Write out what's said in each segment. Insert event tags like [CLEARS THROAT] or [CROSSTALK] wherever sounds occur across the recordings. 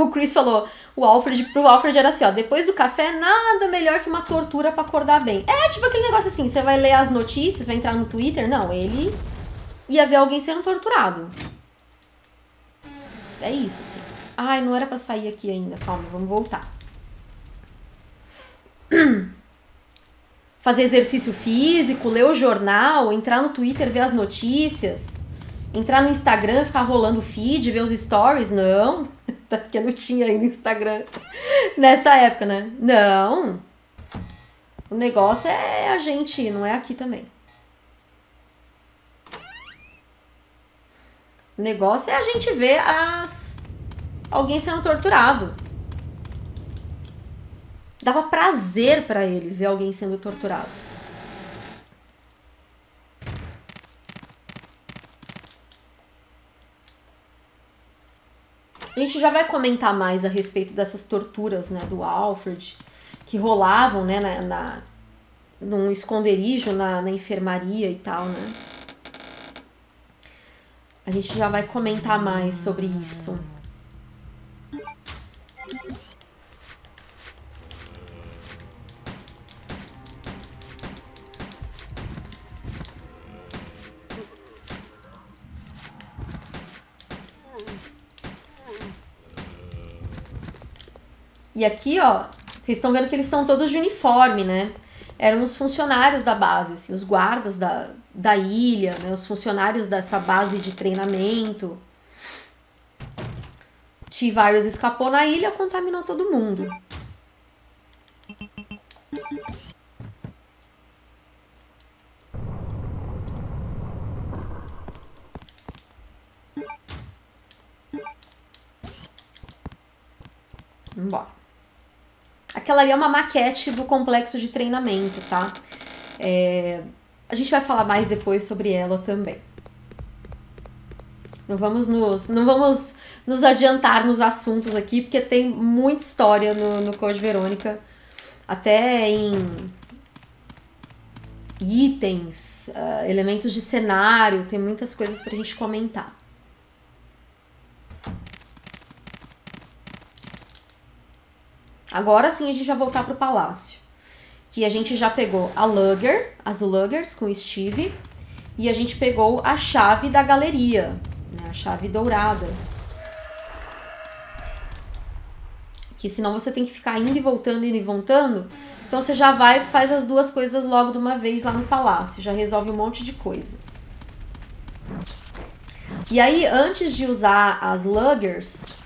O Chris falou, o Alfred, pro Alfred era assim, ó, depois do café, nada melhor que uma tortura para acordar bem. É tipo aquele negócio assim, você vai ler as notícias, vai entrar no Twitter, não, ele ia ver alguém sendo torturado. É isso, assim. Ai, não era para sair aqui ainda, calma, vamos voltar. [CLEARS THROAT] Fazer exercício físico, ler o jornal, entrar no Twitter, ver as notícias, entrar no Instagram, ficar rolando feed, ver os stories, não. [LAUGHS] Porque não tinha ainda Instagram [LAUGHS] nessa época, né? Não. O negócio é a gente, não é aqui também. O negócio é a gente ver as alguém sendo torturado. Dava prazer para ele ver alguém sendo torturado. A gente já vai comentar mais a respeito dessas torturas, né, do Alfred, que rolavam, né, na, na num esconderijo na, na enfermaria e tal, né? A gente já vai comentar mais sobre isso. E aqui, ó, vocês estão vendo que eles estão todos de uniforme, né? Eram os funcionários da base, assim, os guardas da, da ilha, né? Os funcionários dessa base de treinamento. T-Virus escapou na ilha, contaminou todo mundo. Vambora. Aquela ali é uma maquete do complexo de treinamento, tá? É, a gente vai falar mais depois sobre ela também. Não vamos nos, não vamos nos adiantar nos assuntos aqui, porque tem muita história no, no Code Verônica, até em itens, uh, elementos de cenário, tem muitas coisas pra gente comentar. Agora sim a gente vai voltar pro palácio. Que a gente já pegou a Lugger, as Luggers com o Steve. E a gente pegou a chave da galeria, né? A chave dourada. Que senão você tem que ficar indo e voltando, indo e voltando. Então você já vai faz as duas coisas logo de uma vez lá no palácio. Já resolve um monte de coisa. E aí, antes de usar as luggers,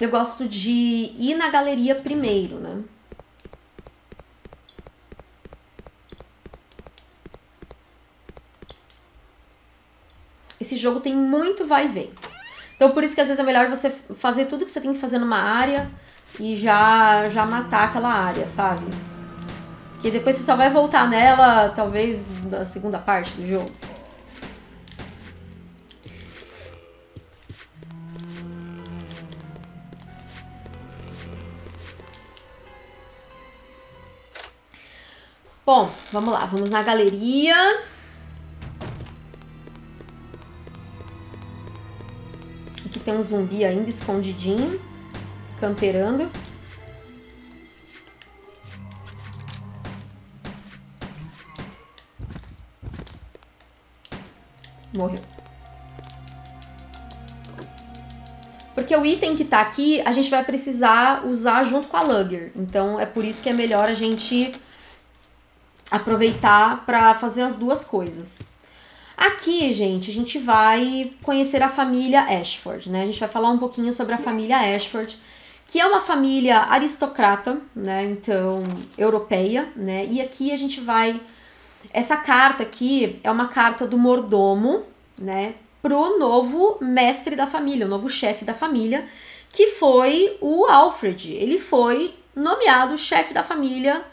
eu gosto de ir na galeria primeiro, né? Esse jogo tem muito vai e vem. Então por isso que às vezes é melhor você fazer tudo que você tem que fazer numa área e já já matar aquela área, sabe? Que depois você só vai voltar nela, talvez, na segunda parte do jogo. Bom, vamos lá, vamos na galeria. Aqui tem um zumbi ainda escondidinho, camperando. Morreu. Porque o item que tá aqui, a gente vai precisar usar junto com a Lugger. Então, é por isso que é melhor a gente aproveitar para fazer as duas coisas. Aqui, gente, a gente vai conhecer a família Ashford, né? A gente vai falar um pouquinho sobre a família Ashford, que é uma família aristocrata, né? Então, europeia, né? E aqui a gente vai. Essa carta aqui é uma carta do mordomo, né? Pro novo mestre da família, o novo chefe da família, que foi o Alfred. Ele foi nomeado chefe da família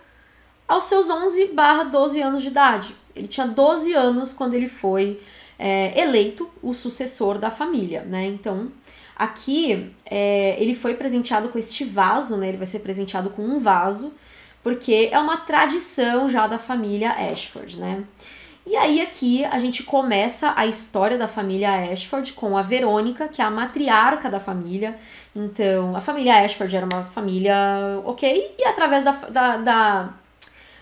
aos seus 11 barra 12 anos de idade. Ele tinha 12 anos quando ele foi é, eleito o sucessor da família, né? Então, aqui é, ele foi presenteado com este vaso, né? Ele vai ser presenteado com um vaso, porque é uma tradição já da família Ashford, né? E aí aqui a gente começa a história da família Ashford com a Verônica, que é a matriarca da família. Então, a família Ashford era uma família ok, e através da, da, da,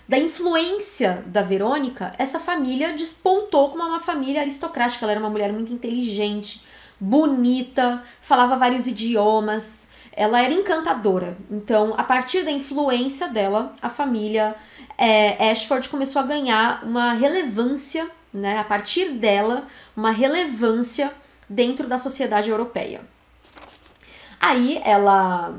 da influência da Verônica, essa família despontou como uma família aristocrática. Ela era uma mulher muito inteligente, bonita, falava vários idiomas, ela era encantadora. Então, a partir da influência dela, a família é, Ashford começou a ganhar uma relevância, né, a partir dela, uma relevância dentro da sociedade europeia. Aí ela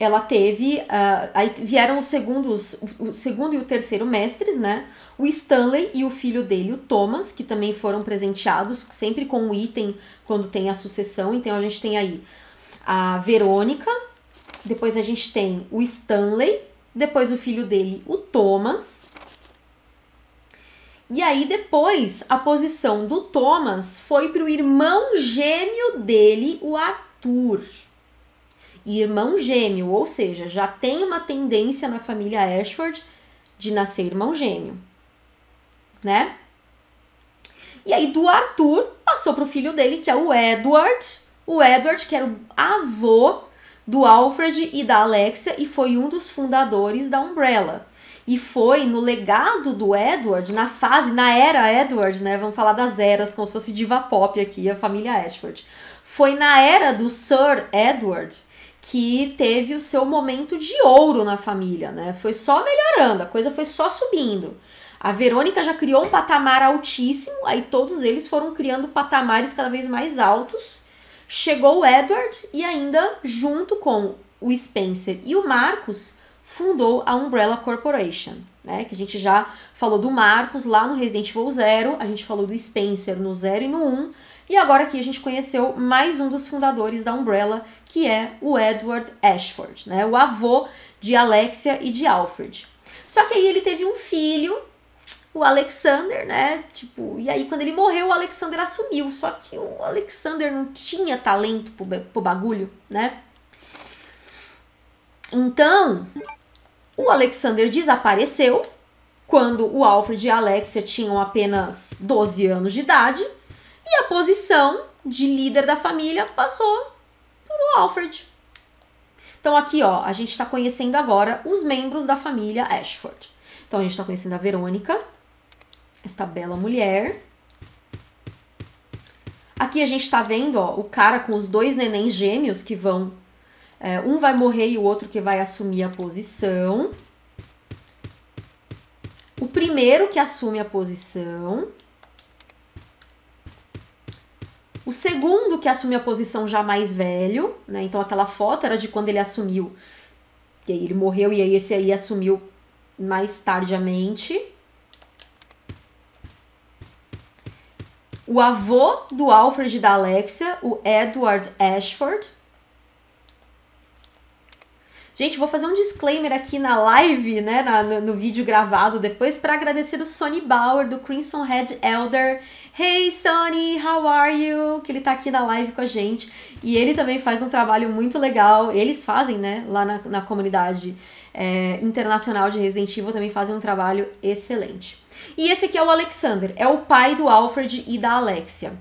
ela teve. Uh, aí vieram os segundos, o segundo e o terceiro mestres, né? O Stanley e o filho dele, o Thomas, que também foram presenteados, sempre com um item quando tem a sucessão. Então a gente tem aí a Verônica, depois a gente tem o Stanley, depois o filho dele, o Thomas. E aí depois a posição do Thomas foi para o irmão gêmeo dele, o Arthur. Irmão gêmeo, ou seja, já tem uma tendência na família Ashford de nascer irmão gêmeo, né? E aí do Arthur passou para o filho dele, que é o Edward. O Edward, que era o avô do Alfred e da Alexia e foi um dos fundadores da Umbrella. E foi no legado do Edward, na fase, na era Edward, né? Vamos falar das eras, como se fosse diva pop aqui, a família Ashford. Foi na era do Sir Edward que teve o seu momento de ouro na família, né? Foi só melhorando, a coisa foi só subindo. A Verônica já criou um patamar altíssimo, aí todos eles foram criando patamares cada vez mais altos chegou o Edward e ainda junto com o Spencer e o Marcos fundou a Umbrella Corporation, né? Que a gente já falou do Marcos lá no Resident Evil 0, a gente falou do Spencer no 0 e no 1, e agora aqui a gente conheceu mais um dos fundadores da Umbrella, que é o Edward Ashford, né? O avô de Alexia e de Alfred. Só que aí ele teve um filho o Alexander, né? Tipo, e aí quando ele morreu, o Alexander assumiu. Só que o Alexander não tinha talento pro, pro bagulho, né? Então, o Alexander desapareceu quando o Alfred e a Alexia tinham apenas 12 anos de idade. E a posição de líder da família passou para o Alfred. Então aqui, ó, a gente está conhecendo agora os membros da família Ashford. Então a gente está conhecendo a Verônica, esta bela mulher. Aqui a gente tá vendo, ó, o cara com os dois nenéns gêmeos que vão. É, um vai morrer e o outro que vai assumir a posição. O primeiro que assume a posição. O segundo que assume a posição já mais velho, né? Então aquela foto era de quando ele assumiu. E aí ele morreu e aí esse aí assumiu mais tardiamente. o avô do Alfred e da Alexia, o Edward Ashford. Gente, vou fazer um disclaimer aqui na live, né, na, no, no, vídeo gravado depois, para agradecer o Sonny Bauer do Crimson Head Elder. Hey Sonny, how are you? Que ele tá aqui na live com a gente. E ele também faz um trabalho muito legal. Eles fazem, né, lá na, na comunidade é, internacional de Resident Evil também fazem um trabalho excelente. E esse aqui é o Alexander, é o pai do Alfred e da Alexia.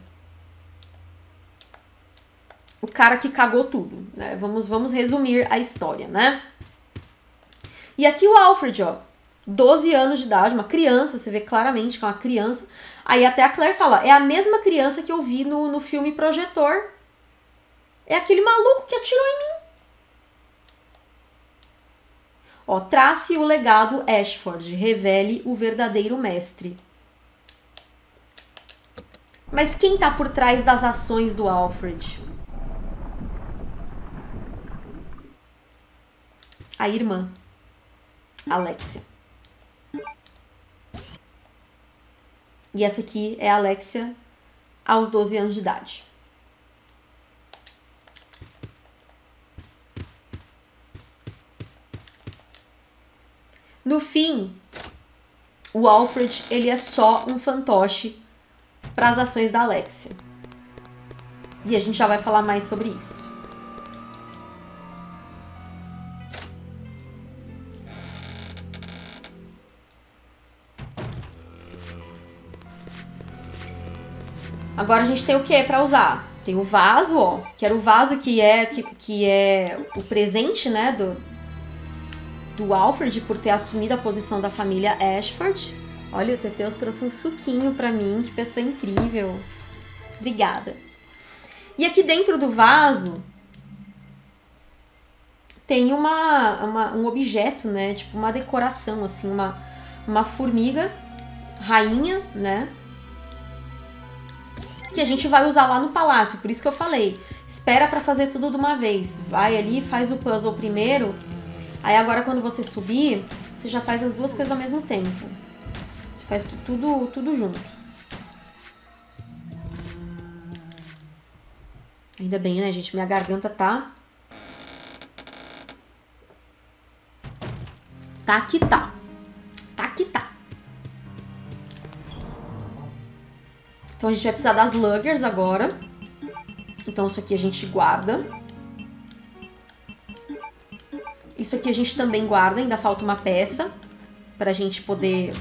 O cara que cagou tudo, né? Vamos, vamos resumir a história, né? E aqui o Alfred, ó, 12 anos de idade, uma criança, você vê claramente que é uma criança. Aí até a Claire fala, é a mesma criança que eu vi no, no filme Projetor. É aquele maluco que atirou em mim. Ó, trace o legado Ashford, revele o verdadeiro mestre. Mas quem tá por trás das ações do Alfred? A irmã, Alexia. E essa aqui é a Alexia aos 12 anos de idade. No fim, o Alfred ele é só um fantoche para as ações da Alexia. E a gente já vai falar mais sobre isso. Agora a gente tem o que para usar? Tem o vaso, ó, que era o vaso que é que, que é o presente, né, do do Alfred por ter assumido a posição da família Ashford. Olha, o Teteus trouxe um suquinho para mim, que pessoa incrível. Obrigada. E aqui dentro do vaso tem uma, uma, um objeto, né? Tipo uma decoração, assim, uma, uma formiga rainha, né? Que a gente vai usar lá no palácio. Por isso que eu falei, espera para fazer tudo de uma vez. Vai ali, faz o puzzle primeiro. Aí agora quando você subir, você já faz as duas coisas ao mesmo tempo. Você faz tudo, tudo junto. Ainda bem, né, gente? Minha garganta tá Tá que tá. Tá que tá. Então a gente vai precisar das luggers agora. Então isso aqui a gente guarda. Isso aqui a gente também guarda, ainda falta uma peça pra gente poder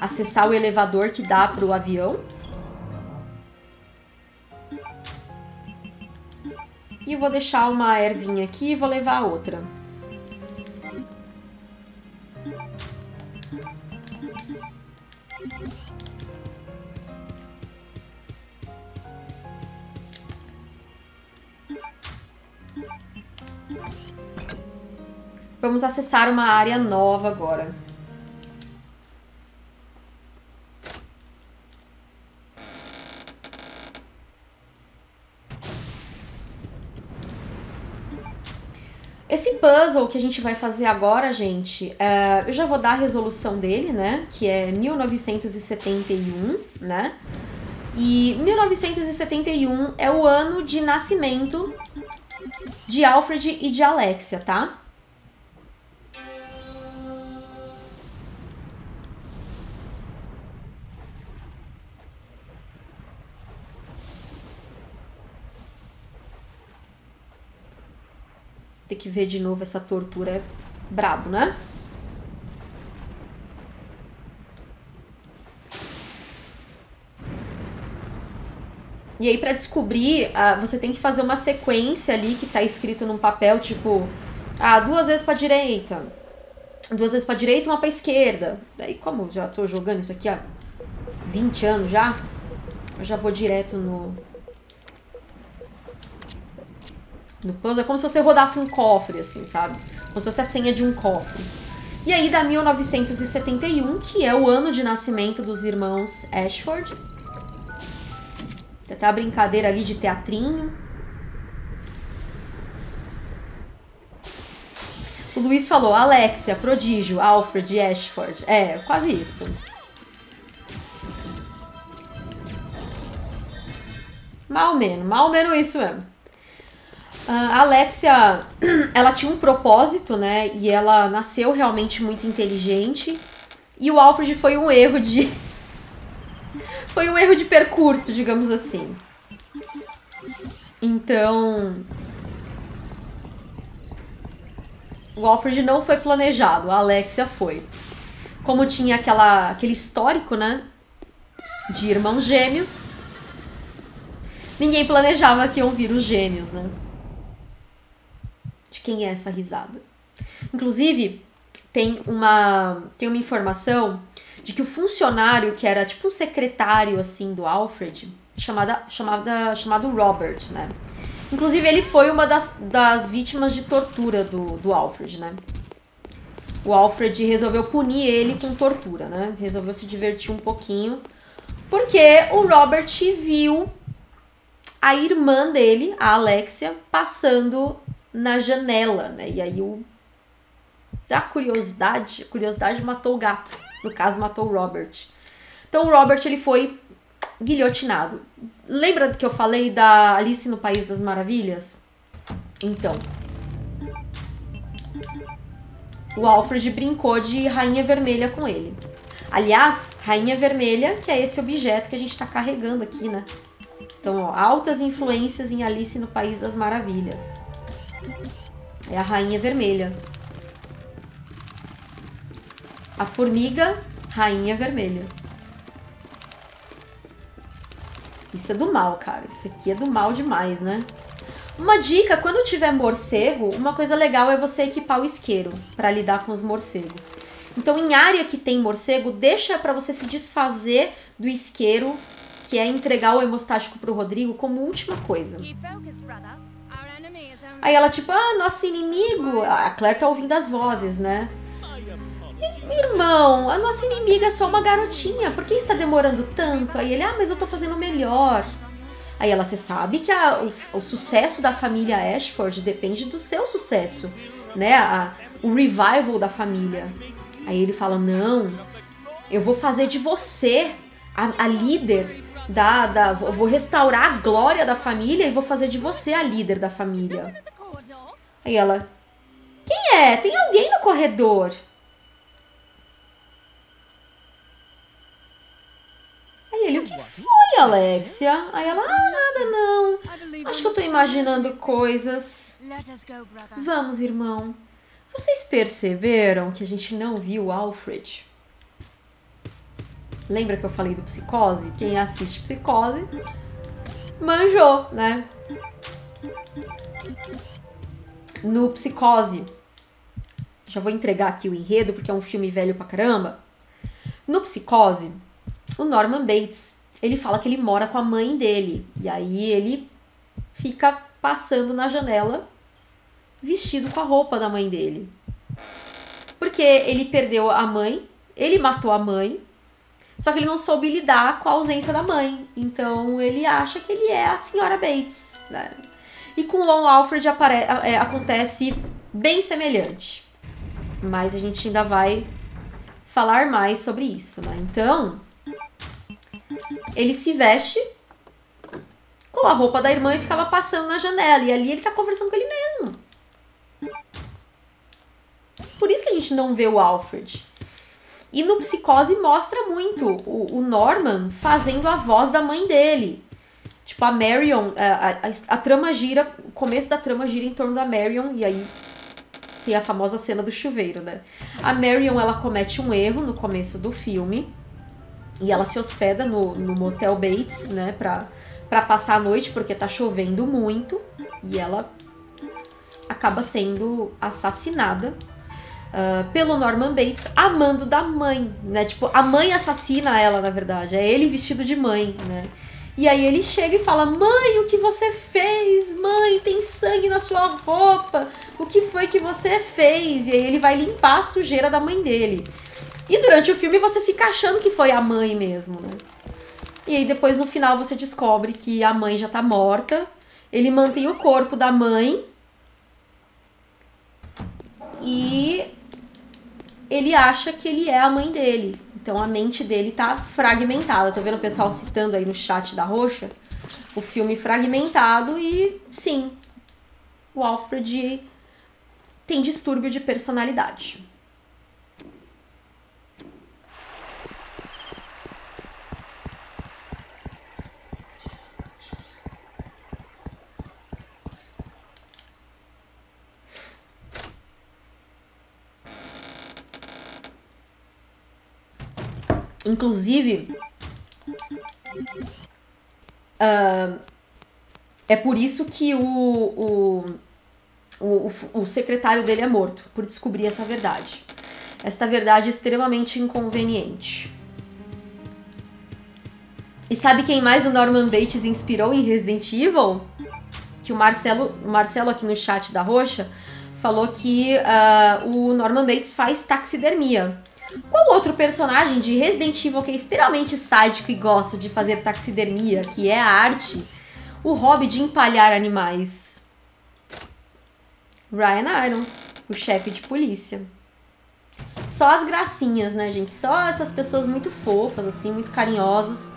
acessar o elevador que dá pro avião. E vou deixar uma ervinha aqui e vou levar a outra. Vamos acessar uma área nova agora. Esse puzzle que a gente vai fazer agora, gente, uh, eu já vou dar a resolução dele, né? Que é 1971, né? E 1971 é o ano de nascimento de Alfred e de Alexia, tá? Ter que ver de novo essa tortura é brabo, né? E aí, para descobrir, uh, você tem que fazer uma sequência ali que tá escrito num papel, tipo, ah, duas vezes pra direita, duas vezes pra direita uma pra esquerda. Daí, como já tô jogando isso aqui há 20 anos já, eu já vou direto no, no puzzle. É como se você rodasse um cofre, assim, sabe? Como se fosse a senha de um cofre. E aí dá 1971, que é o ano de nascimento dos irmãos Ashford. Tem até a brincadeira ali de teatrinho. O Luiz falou, Alexia, Prodígio, Alfred, Ashford. É, quase isso. Mal menos, mal menos isso mesmo. A Alexia, [CLEARS THROAT] ela tinha um propósito, né? E ela nasceu realmente muito inteligente. E o Alfred foi um erro de. [LAUGHS] foi um erro de percurso, digamos assim. Então. O Alfred não foi planejado, a Alexia foi. Como tinha aquela, aquele histórico, né? De irmãos gêmeos. Ninguém planejava que iam vir os gêmeos, né? De quem é essa risada. Inclusive, tem uma, tem uma informação de que o funcionário que era tipo um secretário assim do Alfred, chamada, chamada, chamado Robert, né? Inclusive, ele foi uma das, das vítimas de tortura do, do Alfred, né? O Alfred resolveu punir ele com tortura, né? Resolveu se divertir um pouquinho. Porque o Robert viu a irmã dele, a Alexia, passando na janela, né? E aí o a curiosidade, curiosidade matou o gato. No caso, matou o Robert. Então o Robert ele foi guilhotinado. Lembra que eu falei da Alice no País das Maravilhas? Então, o Alfred brincou de Rainha Vermelha com ele. Aliás, Rainha Vermelha, que é esse objeto que a gente está carregando aqui, né? Então, ó, altas influências em Alice no País das Maravilhas. É a rainha vermelha. A formiga, rainha vermelha. Isso é do mal, cara. Isso aqui é do mal demais, né? Uma dica, quando tiver morcego, uma coisa legal é você equipar o isqueiro para lidar com os morcegos. Então, em área que tem morcego, deixa para você se desfazer do isqueiro, que é entregar o hemostático pro Rodrigo como última coisa. Aí ela, tipo, ah, nosso inimigo. A Claire tá ouvindo as vozes, né? Irmão, a nossa inimiga é só uma garotinha. Por que está demorando tanto? Aí ele, ah, mas eu tô fazendo melhor. Aí ela, você sabe que a, o, o, sucesso da família Ashford depende do seu sucesso, né? A, o revival da família. Aí ele fala, não, eu vou fazer de você a, a líder da, da. Vou restaurar a glória da família e vou fazer de você a líder da família. Aí ela, quem é? Tem alguém no corredor? Aí ele, o que foi, Alexia? Aí ela, ah, nada não. Acho que eu tô imaginando coisas. Vamos, irmão. Vocês perceberam que a gente não viu o Alfred? Lembra que eu falei do Psicose? Quem assiste Psicose manjou, né? No Psicose, já vou entregar aqui o enredo porque é um filme velho pra caramba. No Psicose, o Norman Bates, ele fala que ele mora com a mãe dele. E aí ele fica passando na janela vestido com a roupa da mãe dele. Porque ele perdeu a mãe, ele matou a mãe, só que ele não soube lidar com a ausência da mãe. Então ele acha que ele é a senhora Bates. Né? E com o Lon Alfred é, acontece bem semelhante. Mas a gente ainda vai falar mais sobre isso, né? Então, ele se veste com a roupa da irmã e ficava passando na janela. E ali ele tá conversando com ele mesmo. Por isso que a gente não vê o Alfred. E no Psicose mostra muito o, o Norman fazendo a voz da mãe dele. Tipo, a Marion, a, a, a, trama gira, o começo da trama gira em torno da Marion, e aí tem a famosa cena do chuveiro, né? A Marion, ela comete um erro no começo do filme, e ela se hospeda no, no Motel Bates, né, pra, pra passar a noite, porque tá chovendo muito, e ela acaba sendo assassinada uh, pelo Norman Bates, amando da mãe, né? Tipo, a mãe assassina ela, na verdade. É ele vestido de mãe, né? E aí ele chega e fala: Mãe, o que você fez? Mãe, tem sangue na sua roupa. O que foi que você fez? E aí ele vai limpar a sujeira da mãe dele. E durante o filme você fica achando que foi a mãe mesmo, né? E aí depois no final você descobre que a mãe já tá morta. Ele mantém o corpo da mãe. E ele acha que ele é a mãe dele. Então a mente dele tá fragmentada. Tô vendo o pessoal citando aí no chat da Roxa o filme fragmentado e sim, o Alfred tem distúrbio de personalidade. Inclusive, uh, é por isso que o, o, o, o secretário dele é morto, por descobrir essa verdade. Esta verdade é extremamente inconveniente. E sabe quem mais o Norman Bates inspirou em Resident Evil? Que o Marcelo, o Marcelo aqui no chat da Roxa falou que uh, o Norman Bates faz taxidermia. Qual outro personagem de Resident Evil que é extremamente sádico e gosta de fazer taxidermia, que é a arte, o hobby de empalhar animais? Ryan Irons, o chefe de polícia. Só as gracinhas, né, gente? Só essas pessoas muito fofas, assim, muito carinhosas.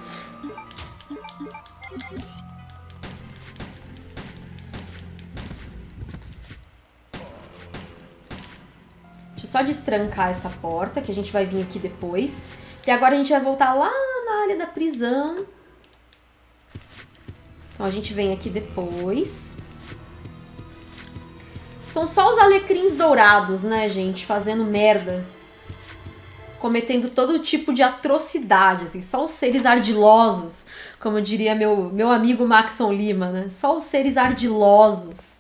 Só destrancar essa porta, que a gente vai vir aqui depois. E agora a gente vai voltar lá na área da prisão. Então a gente vem aqui depois. São só os alecrins dourados, né, gente? Fazendo merda. cometendo todo tipo de atrocidade, assim, só os seres ardilosos, como diria meu, meu amigo Maxon Lima, né? Só os seres ardilosos.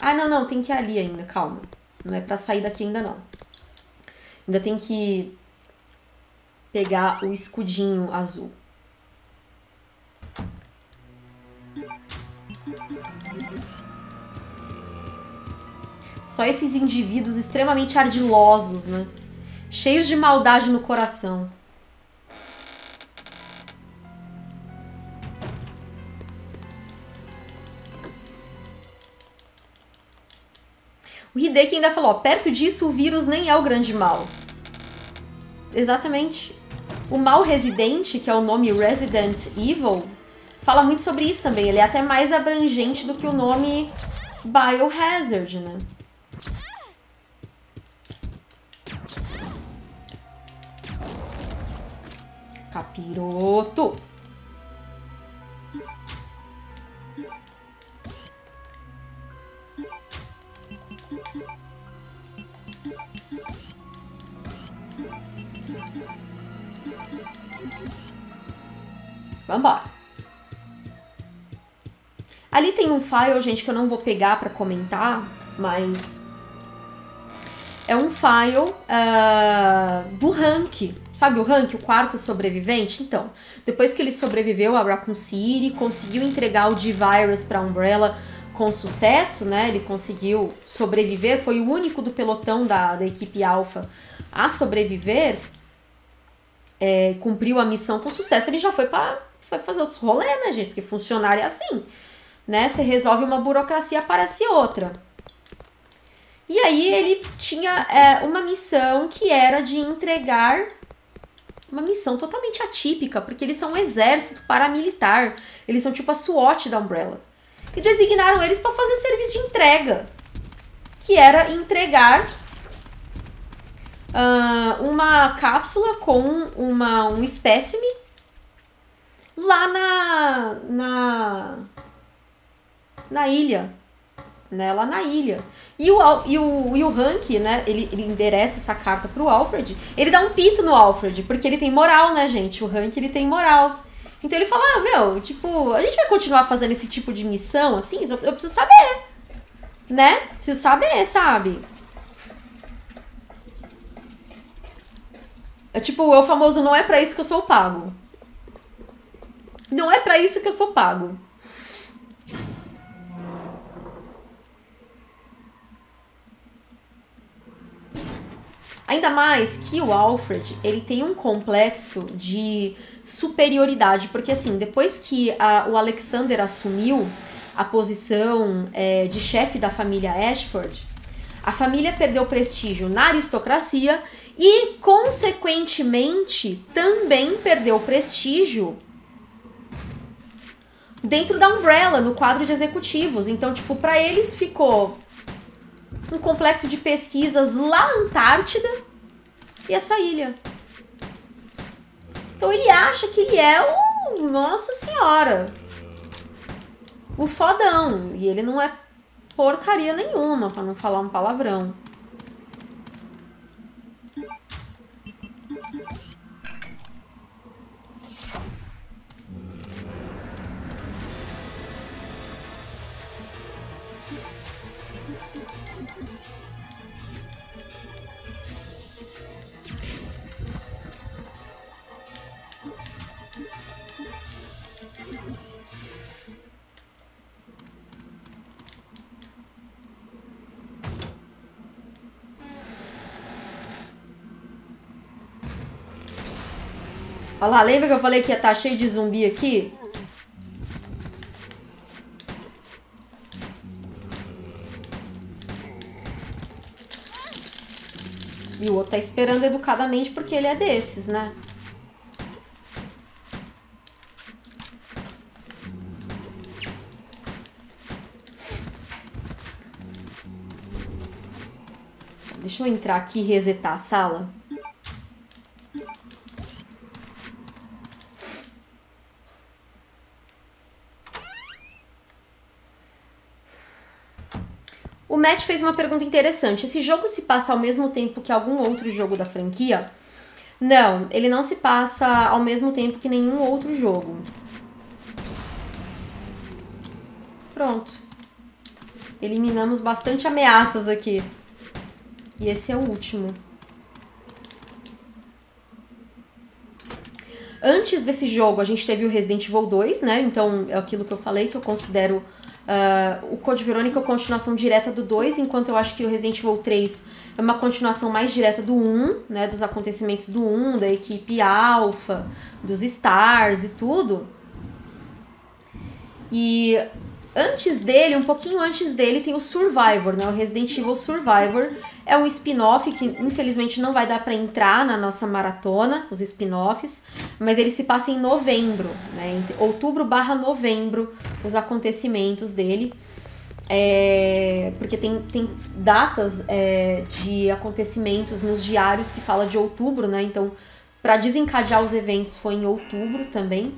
Ah, não, não, tem que ir ali ainda, calma. Não é para sair daqui ainda não. Ainda tem que pegar o escudinho azul. Só esses indivíduos extremamente ardilosos, né? Cheios de maldade no coração. O Hideki ainda falou, perto disso o vírus nem é o grande mal. Exatamente. O mal residente, que é o nome Resident Evil, fala muito sobre isso também. Ele é até mais abrangente do que o nome Biohazard, né? Capiroto. File, gente, que eu não vou pegar para comentar, mas é um file uh, do Hank. Sabe o Hank, o quarto sobrevivente? Então, depois que ele sobreviveu a Raccoon City, conseguiu entregar o D-Virus pra Umbrella com sucesso, né? Ele conseguiu sobreviver, foi o único do pelotão da, da equipe Alpha a sobreviver. É, cumpriu a missão com sucesso, ele já foi para fazer outros rolês, né, gente? Porque funcionário é assim, né? Você resolve uma burocracia, aparece outra. E aí ele tinha é, uma missão que era de entregar uma missão totalmente atípica, porque eles são um exército paramilitar. Eles são tipo a SWAT da Umbrella. E designaram eles para fazer serviço de entrega, que era entregar uh, uma cápsula com uma, um espécime lá na, na, na ilha, né? Lá na ilha. E o, e o, e o Hank, né, ele, ele endereça essa carta pro Alfred, ele dá um pito no Alfred, porque ele tem moral, né, gente? O Hank, ele tem moral. Então ele fala, ah, meu, tipo, a gente vai continuar fazendo esse tipo de missão, assim? Eu preciso saber, né? Preciso saber, sabe? É tipo, o famoso, não é para isso que eu sou pago. Não é para isso que eu sou pago. Ainda mais que o Alfred, ele tem um complexo de superioridade, porque assim, depois que a, o Alexander assumiu a posição é, de chefe da família Ashford, a família perdeu prestígio na aristocracia e, consequentemente, também perdeu prestígio dentro da Umbrella, no quadro de executivos. Então, tipo, para eles ficou um complexo de pesquisas lá na Antártida e essa ilha. Então ele acha que ele é o Nossa Senhora. O fodão. E ele não é porcaria nenhuma, para não falar um palavrão. Olha lá, lembra que eu falei que ia estar tá cheio de zumbi aqui? E o outro tá esperando educadamente porque ele é desses, né? Deixa eu entrar aqui e resetar a sala. Matt fez uma pergunta interessante. Esse jogo se passa ao mesmo tempo que algum outro jogo da franquia? Não, ele não se passa ao mesmo tempo que nenhum outro jogo. Pronto. Eliminamos bastante ameaças aqui. E esse é o último. Antes desse jogo, a gente teve o Resident Evil 2, né? Então, é aquilo que eu falei, que eu considero uh, o Code Verônica a continuação direta do 2, enquanto eu acho que o Resident Evil 3 é uma continuação mais direta do 1, né? Dos acontecimentos do 1, da equipe Alpha, dos Stars e tudo. E Antes dele, um pouquinho antes dele, tem o Survivor, né? O Resident Evil Survivor é um spin-off que infelizmente não vai dar para entrar na nossa maratona, os spin-offs, mas ele se passa em novembro, né? Entre outubro barra novembro, os acontecimentos dele. É, porque tem, tem datas é, de acontecimentos nos diários que fala de outubro, né? Então, para desencadear os eventos foi em outubro também.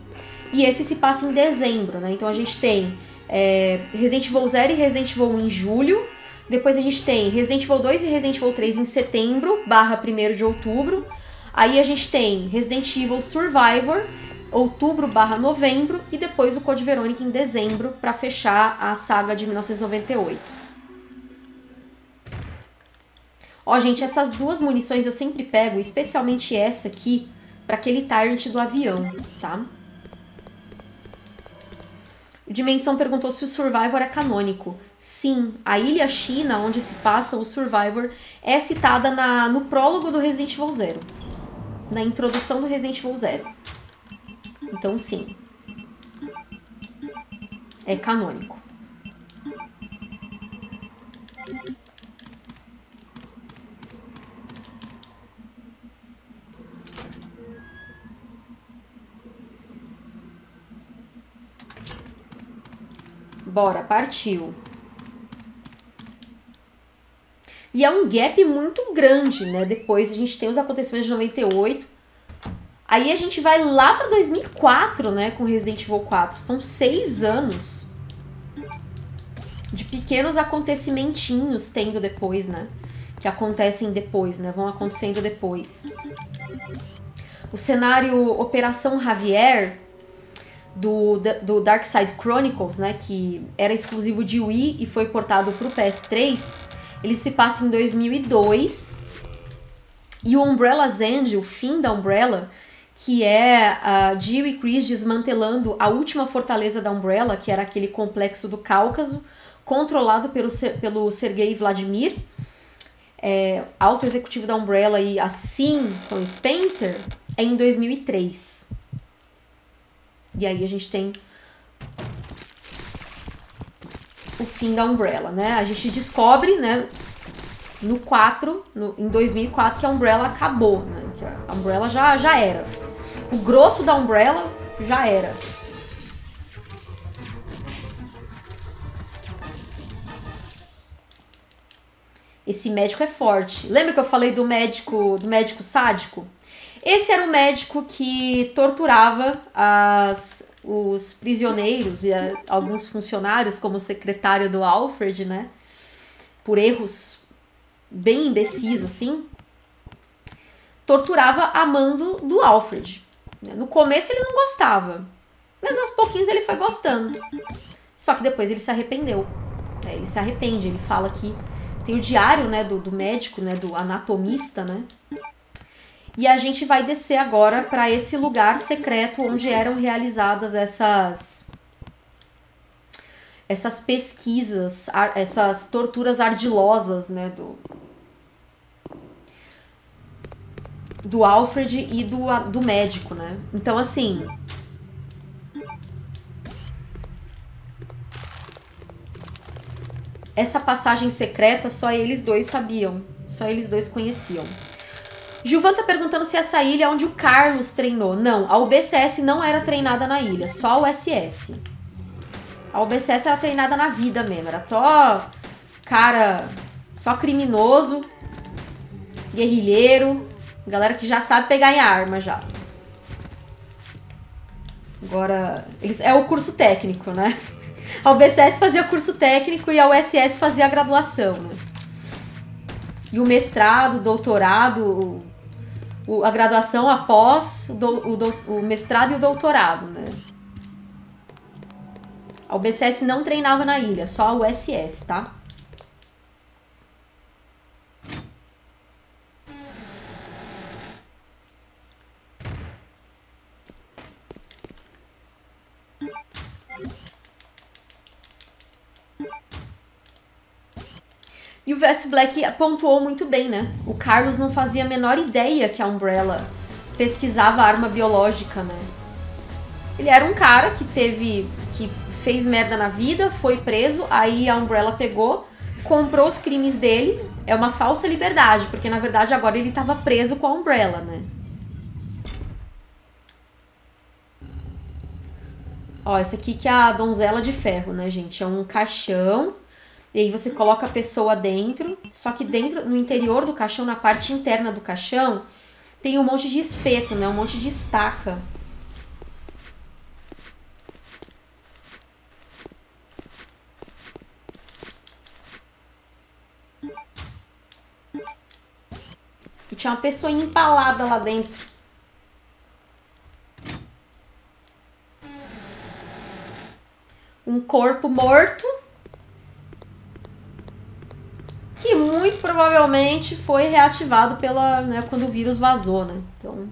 E esse se passa em dezembro, né? Então a gente tem é, Resident Evil 0 e Resident Evil 1 em julho. Depois a gente tem Resident Evil 2 e Resident Evil 3 em setembro, barra 1 de outubro. Aí a gente tem Resident Evil Survivor, outubro barra novembro. E depois o Code Verônica em dezembro, para fechar a saga de 1998. Ó, gente, essas duas munições eu sempre pego, especialmente essa aqui, para aquele Tyrant do avião, tá? Dimensão perguntou se o Survivor é canônico. Sim, a ilha China, onde se passa o Survivor, é citada na, no prólogo do Resident Evil Zero. Na introdução do Resident Evil Zero. Então, sim. É canônico. Bora, partiu. E é um gap muito grande, né? Depois a gente tem os acontecimentos de 98. Aí a gente vai lá para 2004, né? Com Resident Evil 4. São seis anos de pequenos acontecimentinhos tendo depois, né? Que acontecem depois, né? Vão acontecendo depois. O cenário Operação Javier do, do Dark Side Chronicles, né, que era exclusivo de Wii e foi portado para o PS3, ele se passa em 2002. E o Umbrella's End, o fim da Umbrella, que é a Jill e Chris desmantelando a última fortaleza da Umbrella, que era aquele complexo do Cáucaso, controlado pelo, pelo Sergei Vladimir, é, alto executivo da Umbrella e assim com Spencer, é em 2003. E aí a gente tem o fim da Umbrella, né? A gente descobre, né, no 4, no, em 2004, que a Umbrella acabou, né? Que a Umbrella já, já era. O grosso da Umbrella já era. Esse médico é forte. Lembra que eu falei do médico, do médico sádico? Esse era o médico que torturava as, os prisioneiros e a, alguns funcionários, como o secretário do Alfred, né? Por erros bem imbecis, assim. Torturava a mando do Alfred. No começo ele não gostava, mas aos pouquinhos ele foi gostando. Só que depois ele se arrependeu. É, ele se arrepende, ele fala que tem o diário, né, do, do médico, né, do anatomista, né, e a gente vai descer agora para esse lugar secreto onde eram realizadas essas essas pesquisas, essas torturas ardilosas, né, do do Alfred e do, do médico, né? Então assim, essa passagem secreta só eles dois sabiam, só eles dois conheciam. Gilvan tá perguntando se essa ilha é onde o Carlos treinou. Não, a UBCS não era treinada na ilha, só o SS. A UBCS era treinada na vida mesmo, era só cara, só criminoso, guerrilheiro, galera que já sabe pegar em arma já. Agora, eles, é o curso técnico, né? [LAUGHS] A UBCS fazia curso técnico e a USS fazia a graduação, né? E o mestrado, doutorado, o, a graduação após o, do, o, o mestrado e o doutorado, né? A UBCS não treinava na ilha, só a USS, tá? E o Vest Black pontuou muito bem, né? O Carlos não fazia a menor ideia que a Umbrella pesquisava arma biológica, né? Ele era um cara que teve. que fez merda na vida, foi preso, aí a Umbrella pegou, comprou os crimes dele. É uma falsa liberdade, porque na verdade agora ele estava preso com a Umbrella, né? Ó, esse aqui que é a donzela de ferro, né, gente? É um caixão e aí você coloca a pessoa dentro, só que dentro, no interior do caixão, na parte interna do caixão, tem um monte de espeto, né? Um monte de estaca. E tinha uma pessoa empalada lá dentro. Um corpo morto que muito provavelmente foi reativado pela, né, quando o vírus vazou, né? Então,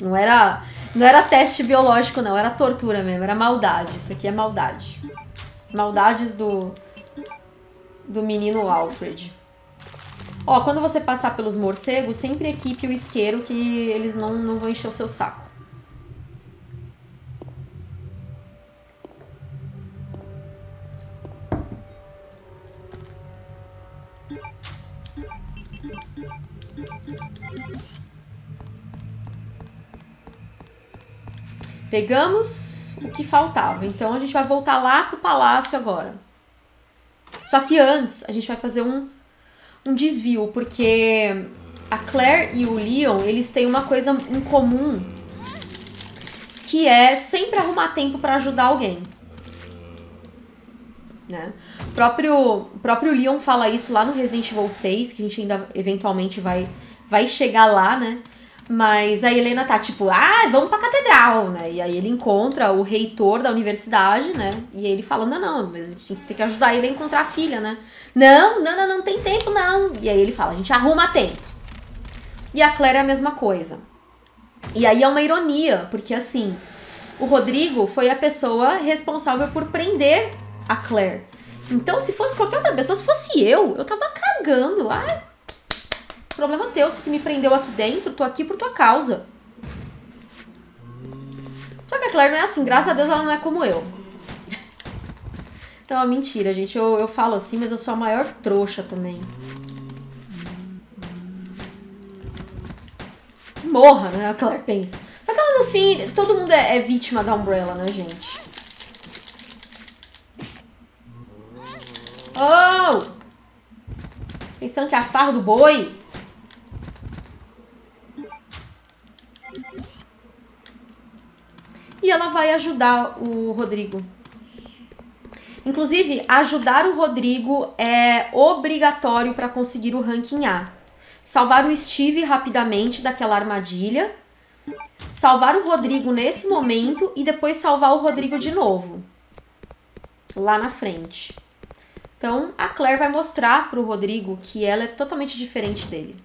não era, não era teste biológico não, era tortura mesmo, era maldade. Isso aqui é maldade. Maldades do do menino Alfred. Ó, quando você passar pelos morcegos, sempre equipe o isqueiro que eles não, não vão encher o seu saco. Pegamos o que faltava. Então a gente vai voltar lá pro palácio agora. Só que antes a gente vai fazer um, um desvio, porque a Claire e o Leon, eles têm uma coisa em comum, que é sempre arrumar tempo para ajudar alguém. Né? O próprio, próprio Leon fala isso lá no Resident Evil 6, que a gente ainda eventualmente vai, vai chegar lá, né? Mas a Helena tá tipo, ah, vamos pra catedral, né? E aí ele encontra o reitor da universidade, né? E ele fala, não, não, mas a gente tem que ajudar ele a encontrar a filha, né? Não, não, não, não tem tempo, não. E aí ele fala, a gente arruma tempo. E a Claire é a mesma coisa. E aí é uma ironia, porque assim, o Rodrigo foi a pessoa responsável por prender a Claire. Então, se fosse qualquer outra pessoa, se fosse eu, eu tava cagando. Ai, Problema teu, você que me prendeu aqui dentro, tô aqui por tua causa. Só que a Claire não é assim, graças a Deus ela não é como eu. Então, é mentira, gente. Eu, eu falo assim, mas eu sou a maior trouxa também. Morra, né? A Claire pensa. Só que ela, no fim, todo mundo é, é vítima da Umbrella, né, gente? Oh! Pensando que é a farra do boi? E ela vai ajudar o Rodrigo. Inclusive, ajudar o Rodrigo é obrigatório para conseguir o ranking A. Salvar o Steve rapidamente daquela armadilha, salvar o Rodrigo nesse momento e depois salvar o Rodrigo de novo. Lá na frente. Então, a Claire vai mostrar para o Rodrigo que ela é totalmente diferente dele.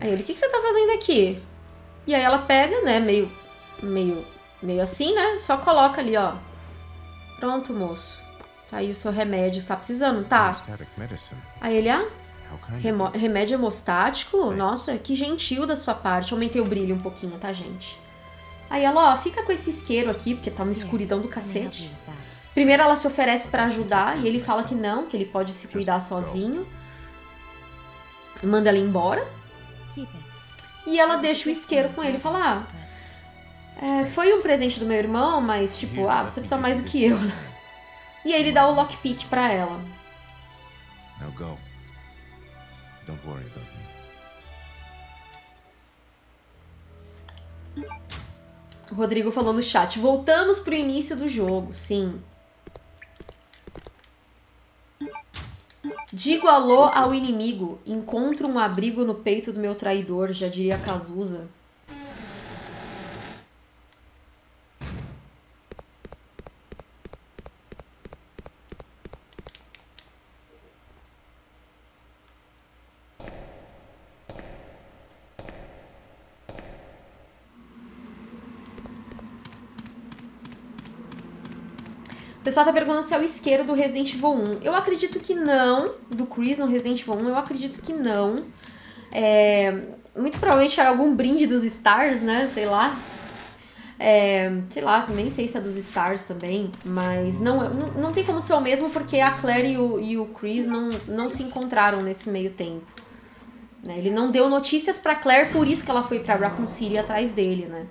Aí ele, o que, que você tá fazendo aqui? E aí ela pega, né, meio, meio, meio assim, né? Só coloca ali, ó. Pronto, moço. Tá aí o seu remédio, está precisando, tá? Aí ele, ah, remédio hemostático? Nossa, que gentil da sua parte. Aumentei o brilho um pouquinho, tá, gente? Aí ela, ó, fica com esse isqueiro aqui, porque tá uma escuridão do cacete. Primeiro ela se oferece para ajudar e ele fala que não, que ele pode se cuidar sozinho manda ela embora. E ela deixa o isqueiro com ele e fala: ah, é, foi um presente do meu irmão, mas tipo, ah, você precisa mais do que eu. [LAUGHS] E aí ele dá o lockpick pra ela. Don't worry about me. O Rodrigo falou no chat. Voltamos pro início do jogo, sim. Digo alô ao inimigo. Encontro um abrigo no peito do meu traidor, já diria Cazuza. Pessoal tá perguntando se é o isqueiro do Resident Evil 1. Eu acredito que não. Do Chris no Resident Evil 1, eu acredito que não. É, muito provavelmente era algum brinde dos Stars, né? Sei lá. É, sei lá, nem sei se é dos Stars também, mas não, não, não tem como ser o mesmo porque a Claire e o, e o Chris não, não se encontraram nesse meio tempo. Né? Ele não deu notícias pra Claire, por isso que ela foi pra Raccoon City atrás dele, né?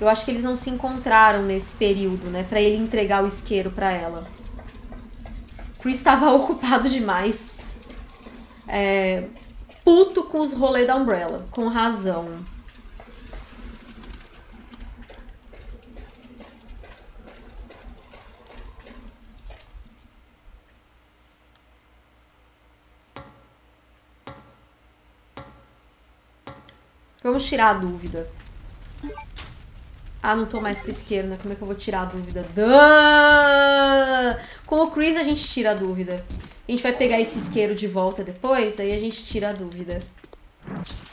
Eu acho que eles não se encontraram nesse período, né? Pra ele entregar o isqueiro pra ela. Chris estava [LAUGHS] ocupado demais. É, puto com os rolês da Umbrella. Com razão. Vamos tirar a dúvida. Ah, não tô mais com isqueiro, né? Como é que eu vou tirar a dúvida? Duh! Com o Chris a gente tira a dúvida. A gente vai pegar esse isqueiro de volta depois, aí a gente tira a dúvida. [LAUGHS]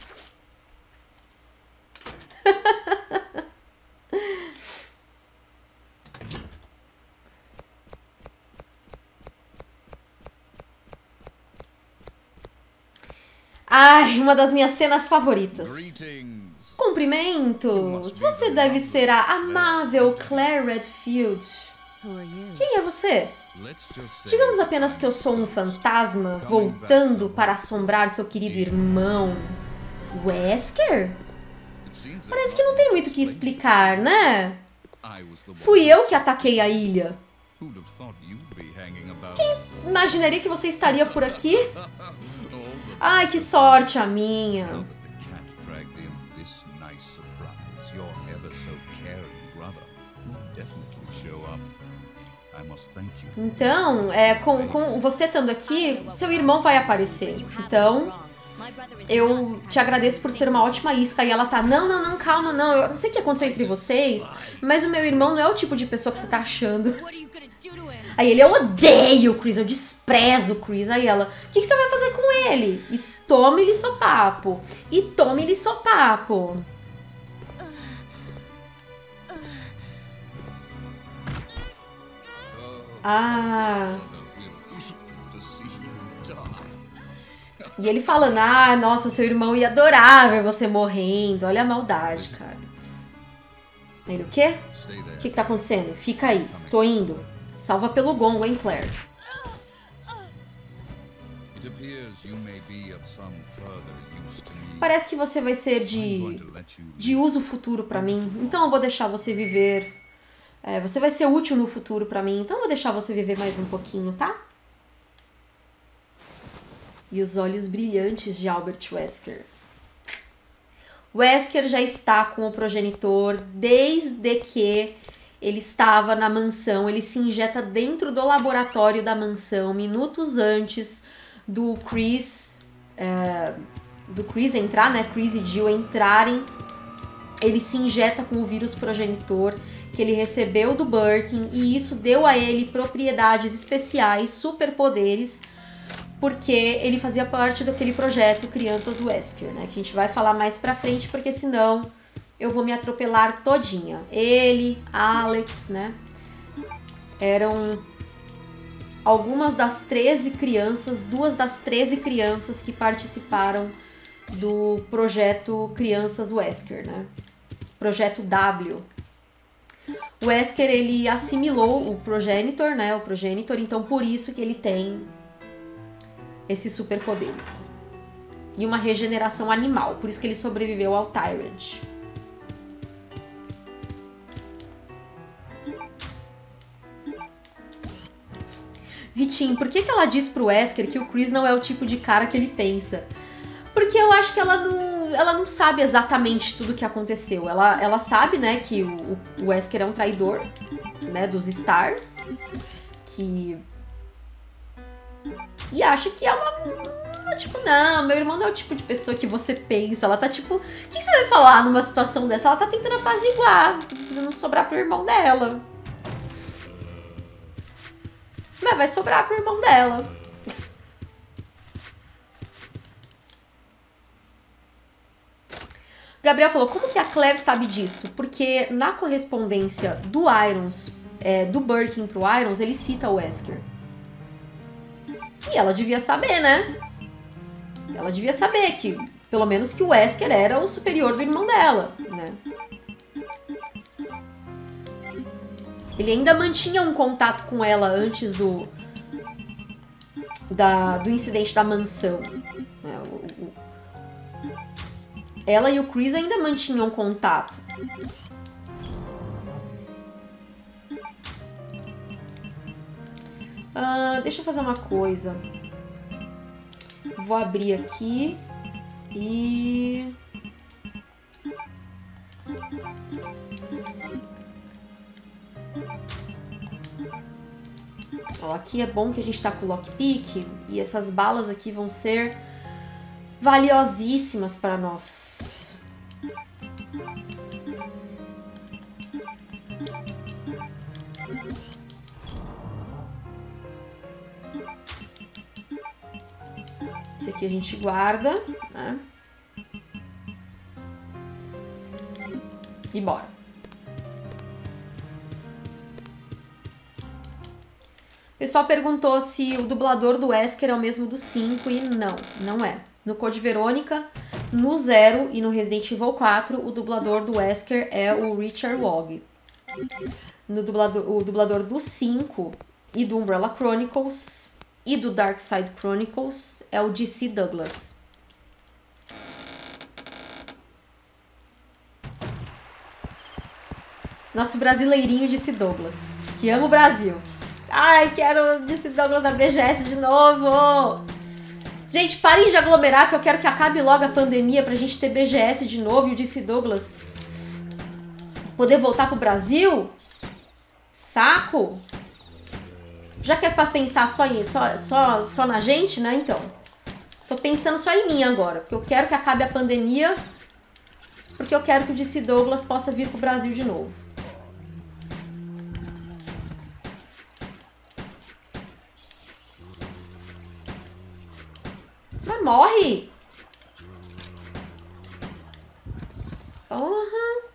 Ai, uma das minhas cenas favoritas. Greetings. Cumprimentos! Você deve ser a amável Claire Redfield. Quem é você? Digamos apenas que eu sou um fantasma voltando para assombrar seu querido irmão. Wesker? Parece que não tem muito o que explicar, né? Fui eu que ataquei a ilha. About Imaginaria que você estaria por aqui? [LAUGHS] Ai, que sorte a minha. Então, é, com, com você estando aqui, seu irmão vai aparecer. Então, eu te agradeço por ser uma ótima isca. E ela tá, não, não, não, calma, não. Eu não sei o que aconteceu entre vocês, mas o meu irmão não é o tipo de pessoa que você tá achando. Aí ele, eu odeio o Chris, eu desprezo o Chris. Aí ela, o que, que você vai fazer com ele? E tome-lhe sopapo. E tome-lhe sopapo. Ah. you die. E ele falando, ah, nossa, seu irmão ia adorar ver você morrendo. Olha a maldade, cara. Ele, o quê? O que, que tá acontecendo? Fica aí, tô indo. Salva pelo gongo, hein, Claire? Parece que você vai ser de, de uso futuro pra mim. Então eu vou deixar você viver. É, você vai ser útil no futuro pra mim. Então vou deixar você viver mais um pouquinho, tá? E os olhos brilhantes de Albert Wesker. Wesker já está com o progenitor desde que ele estava na mansão. Ele se injeta dentro do laboratório da mansão minutos antes do Chris é, do Chris entrar, né? Chris e Jill entrarem. Ele se injeta com o vírus progenitor que ele recebeu do Birkin e isso deu a ele propriedades especiais, superpoderes, porque ele fazia parte daquele projeto Crianças Wesker, né? Que a gente vai falar mais pra frente, porque senão eu vou me atropelar todinha. Ele, Alex, né? Eram algumas das 13 crianças, duas das 13 crianças que participaram do projeto Crianças Wesker, né? Projeto W. O Wesker, ele assimilou o progenitor, né? O progenitor, então por isso que ele tem esses superpoderes. E uma regeneração animal, por isso que ele sobreviveu ao Tyrant. Vitinho, por que, que ela diz pro Wesker que o Chris não é o tipo de cara que ele pensa? Porque eu acho que ela não, ela não sabe exatamente tudo o que aconteceu. Ela, ela sabe, né, que o, o Wesker é um traidor, né, dos Stars. Que. E acha que é uma. Tipo, não, meu irmão não é o tipo de pessoa que você pensa. Ela tá tipo. O que você vai falar numa situação dessa? Ela tá tentando apaziguar, não sobrar pro irmão dela. Mas vai sobrar pro irmão dela. Gabriel falou, como que a Claire sabe disso? Porque na correspondência do Irons, é, do Birkin pro Irons, ele cita o Wesker. E ela devia saber, né? Ela devia saber que, pelo menos, que o Wesker era o superior do irmão dela, né? Ele ainda mantinha um contato com ela antes do da, do incidente da mansão. Ela e o Chris ainda mantinham contato. Ah, deixa eu fazer uma coisa. Vou abrir aqui e. Ó, aqui é bom que a gente tá com o lockpick e essas balas aqui vão ser valiosíssimas para nós. Esse aqui a gente guarda, né? E bora. O pessoal perguntou se o dublador do Wesker é o mesmo do 5 e não, não é. No Code Verônica, no Zero e no Resident Evil 4, o dublador do Wesker é o Richard Wogg. No dublador, o dublador do 5 e do Umbrella Chronicles e do Dark Side Chronicles é o DC Douglas. Nosso brasileirinho DC Douglas, que ama o Brasil. Ai, quero DC Douglas da BGS de novo! Gente, parem de aglomerar que eu quero que acabe logo a pandemia pra gente ter BGS de novo e o DC Douglas poder voltar pro Brasil. Saco! Já que é pra pensar só, em, só, só, só na gente, né? Então. Tô pensando só em mim agora. Porque eu quero que acabe a pandemia. Porque eu quero que o DC Douglas possa vir pro Brasil de novo. Morre! Porra!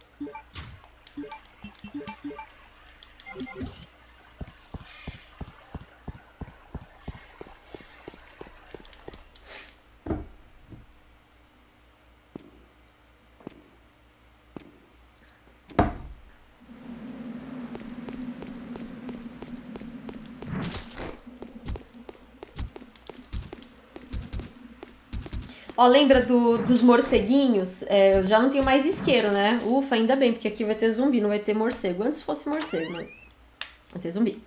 Ó, lembra do, dos morceguinhos? É, eu já não tenho mais isqueiro, né? Ufa, ainda bem, porque aqui vai ter zumbi, não vai ter morcego. Antes fosse morcego, mas vai ter zumbi.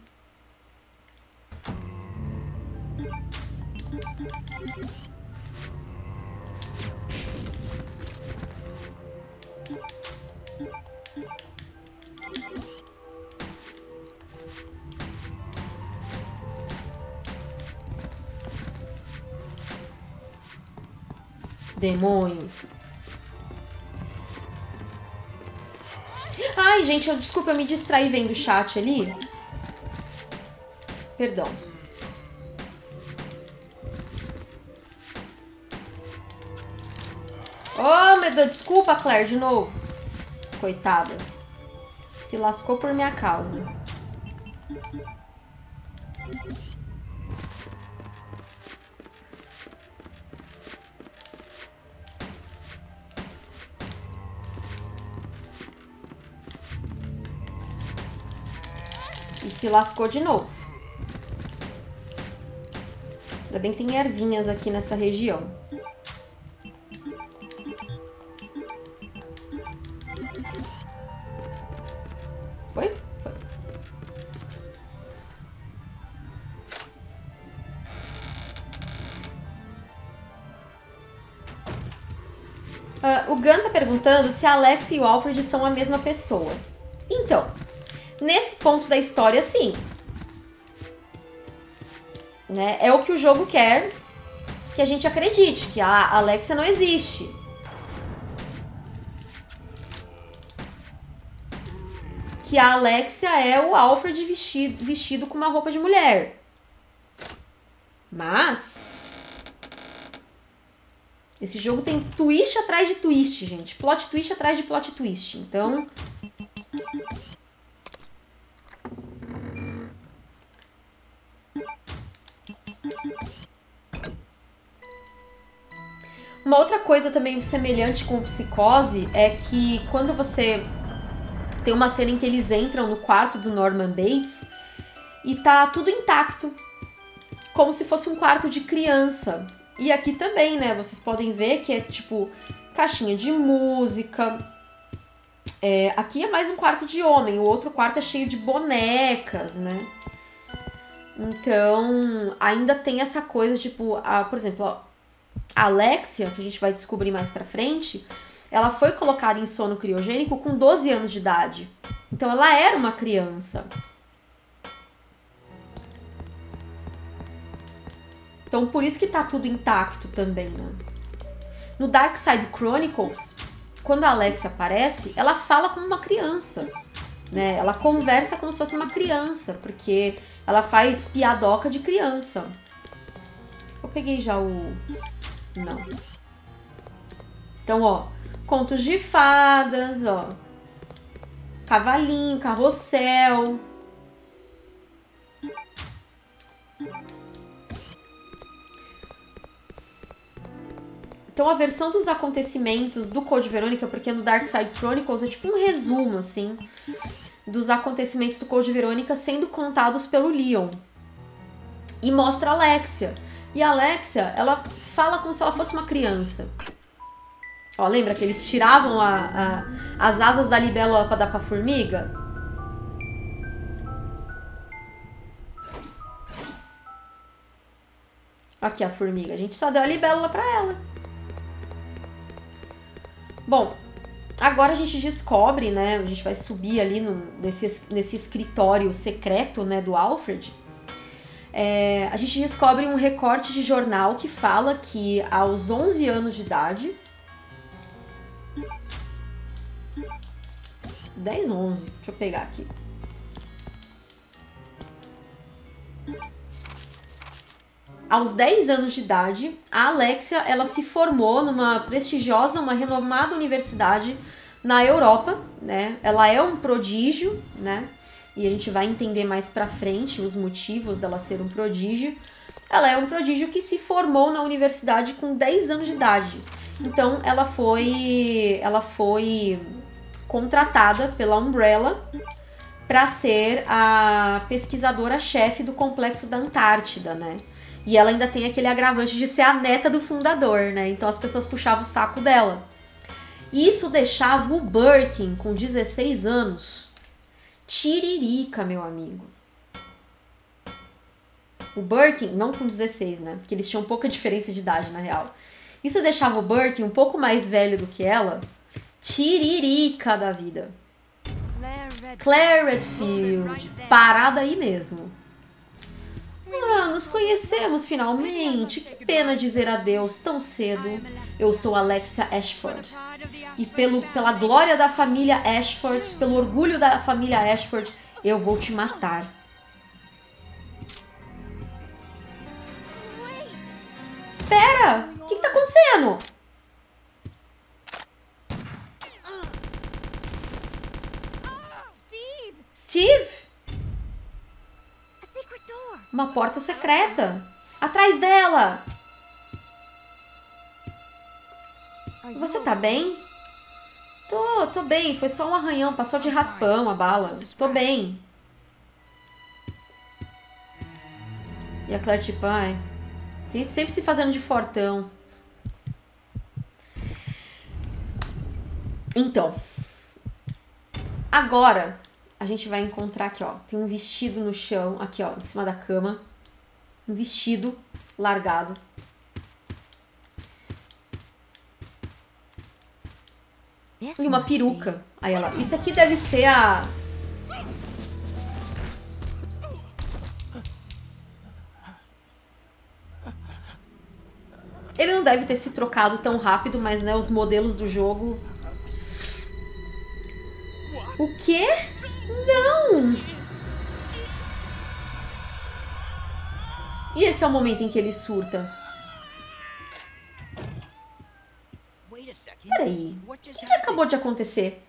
Demônio. Ai, gente, eu, desculpa, eu me distraí vendo o chat ali. Perdão. Oh, meu Deus, desculpa, Claire, de novo. Coitada. Se lascou por minha causa. se lascou de novo. Ainda bem que tem ervinhas aqui nessa região. Foi? Foi. Uh, o Gan tá perguntando se a Alex e o Alfred são a mesma pessoa. Nesse ponto da história, sim. Né? É o que o jogo quer que a gente acredite, que a Alexia não existe. Que a Alexia é o Alfred vestido, vestido com uma roupa de mulher. Mas. Esse jogo tem twist atrás de twist, gente. Plot twist atrás de plot twist. Então. Uma outra coisa também semelhante com psicose é que quando você tem uma cena em que eles entram no quarto do Norman Bates e tá tudo intacto, como se fosse um quarto de criança. E aqui também, né? Vocês podem ver que é tipo caixinha de música. É, aqui é mais um quarto de homem, o outro quarto é cheio de bonecas, né? Então, ainda tem essa coisa, tipo, a, por exemplo, ó, Alexia, que a gente vai descobrir mais pra frente, ela foi colocada em sono criogênico com 12 anos de idade. Então ela era uma criança. Então por isso que tá tudo intacto também, né? No Dark Side Chronicles, quando a Alexia aparece, ela fala como uma criança, né? Ela conversa como se fosse uma criança, porque ela faz piadoca de criança. Eu peguei já o não. Então, ó, contos de fadas, ó. Cavalinho, carrossel. Então, a versão dos acontecimentos do Code Verônica, porque no Dark Side Chronicles é tipo um resumo, assim, dos acontecimentos do Code Verônica sendo contados pelo Leon. E mostra a Alexia. E a Alexia, ela fala como se ela fosse uma criança. Ó, lembra que eles tiravam a, a, as asas da libélula pra dar pra formiga? Aqui a formiga. A gente só deu a libélula pra ela. Bom, agora a gente descobre, né? A gente vai subir ali no, nesse, nesse escritório secreto, né, do Alfred. É, a gente descobre um recorte de jornal que fala que aos 11 anos de idade. 10, 11. Deixa eu pegar aqui. Aos 10 anos de idade, a Alexia ela se formou numa prestigiosa, uma renomada universidade na Europa, né? Ela é um prodígio, né? E a gente vai entender mais pra frente os motivos dela ser um prodígio. Ela é um prodígio que se formou na universidade com 10 anos de idade. Então ela foi ela foi contratada pela Umbrella para ser a pesquisadora-chefe do complexo da Antártida, né? E ela ainda tem aquele agravante de ser a neta do fundador, né? Então as pessoas puxavam o saco dela. Isso deixava o Birkin com 16 anos tiririca, meu amigo. O Birkin, não com 16, né? Porque eles tinham pouca diferença de idade, na real. Isso deixava o Birkin um pouco mais velho do que ela, tiririca da vida. Claire Redfield, parada aí mesmo. Ah, nos conhecemos finalmente. Que pena dizer adeus tão cedo. Eu sou Alexia Ashford. E pelo, pela glória da família Ashford, pelo orgulho da família Ashford, eu vou te matar. Espera! O que, que tá acontecendo? Steve! Uma porta secreta. Atrás dela. Você tá bem? Tô, tô bem. Foi só um arranhão. Passou de raspão a bala. Tô bem. E a Claire tipo, ai, sempre se fazendo de fortão. Então, agora a gente vai encontrar aqui, ó. Tem um vestido no chão, aqui, ó, em cima da cama. Um vestido largado. E uma peruca. Aí ela, isso aqui deve ser a. Ele não deve ter se trocado tão rápido, mas né, os modelos do jogo. O quê? Não! E esse é o momento em que ele surta. Peraí. O que, que acabou de acontecer?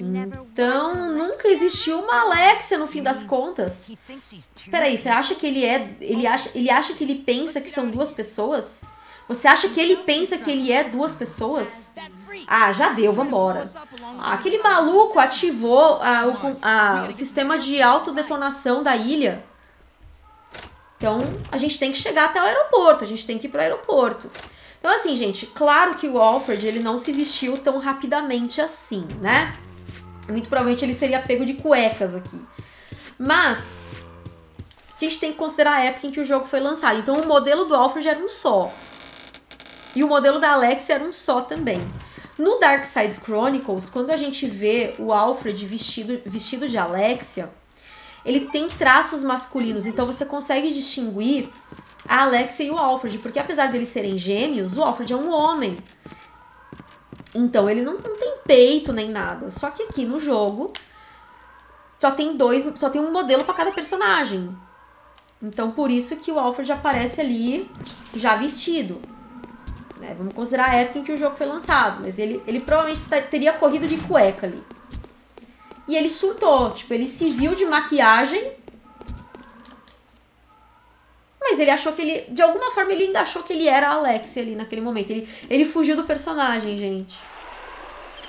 Então, nunca existiu uma Alexia no fim das contas. He's too Peraí, você acha que ele é. Ele acha, ele acha que ele pensa que são duas pessoas? Você acha que ele pensa que ele é duas pessoas? Ah, já deu, vambora. Ah, aquele maluco ativou ah, o, ah, o sistema de autodetonação da ilha. Então, a gente tem que chegar até o aeroporto, a gente tem que ir pro aeroporto. Então, assim, gente, claro que o Alfred, ele não se vestiu tão rapidamente assim, né? Muito provavelmente ele seria pego de cuecas aqui. Mas, a gente tem que considerar a época em que o jogo foi lançado. Então, o modelo do Alfred era um só. E o modelo da Alexia era um só também. No Dark Side Chronicles, quando a gente vê o Alfred vestido, vestido de Alexia, ele tem traços masculinos, então você consegue distinguir a Alexia e o Alfred, porque apesar deles serem gêmeos, o Alfred é um homem. Então ele não, não tem peito nem nada. Só que aqui no jogo só tem dois, só tem um modelo para cada personagem. Então por isso que o Alfred aparece ali já vestido. Né? Vamos considerar a época em que o jogo foi lançado, mas ele, ele provavelmente ta- teria corrido de cueca ali. E ele surtou, tipo, ele se viu de maquiagem. Mas ele achou que ele. De alguma forma, ele ainda achou que ele era Alexia ali naquele momento. Ele, ele fugiu do personagem, gente.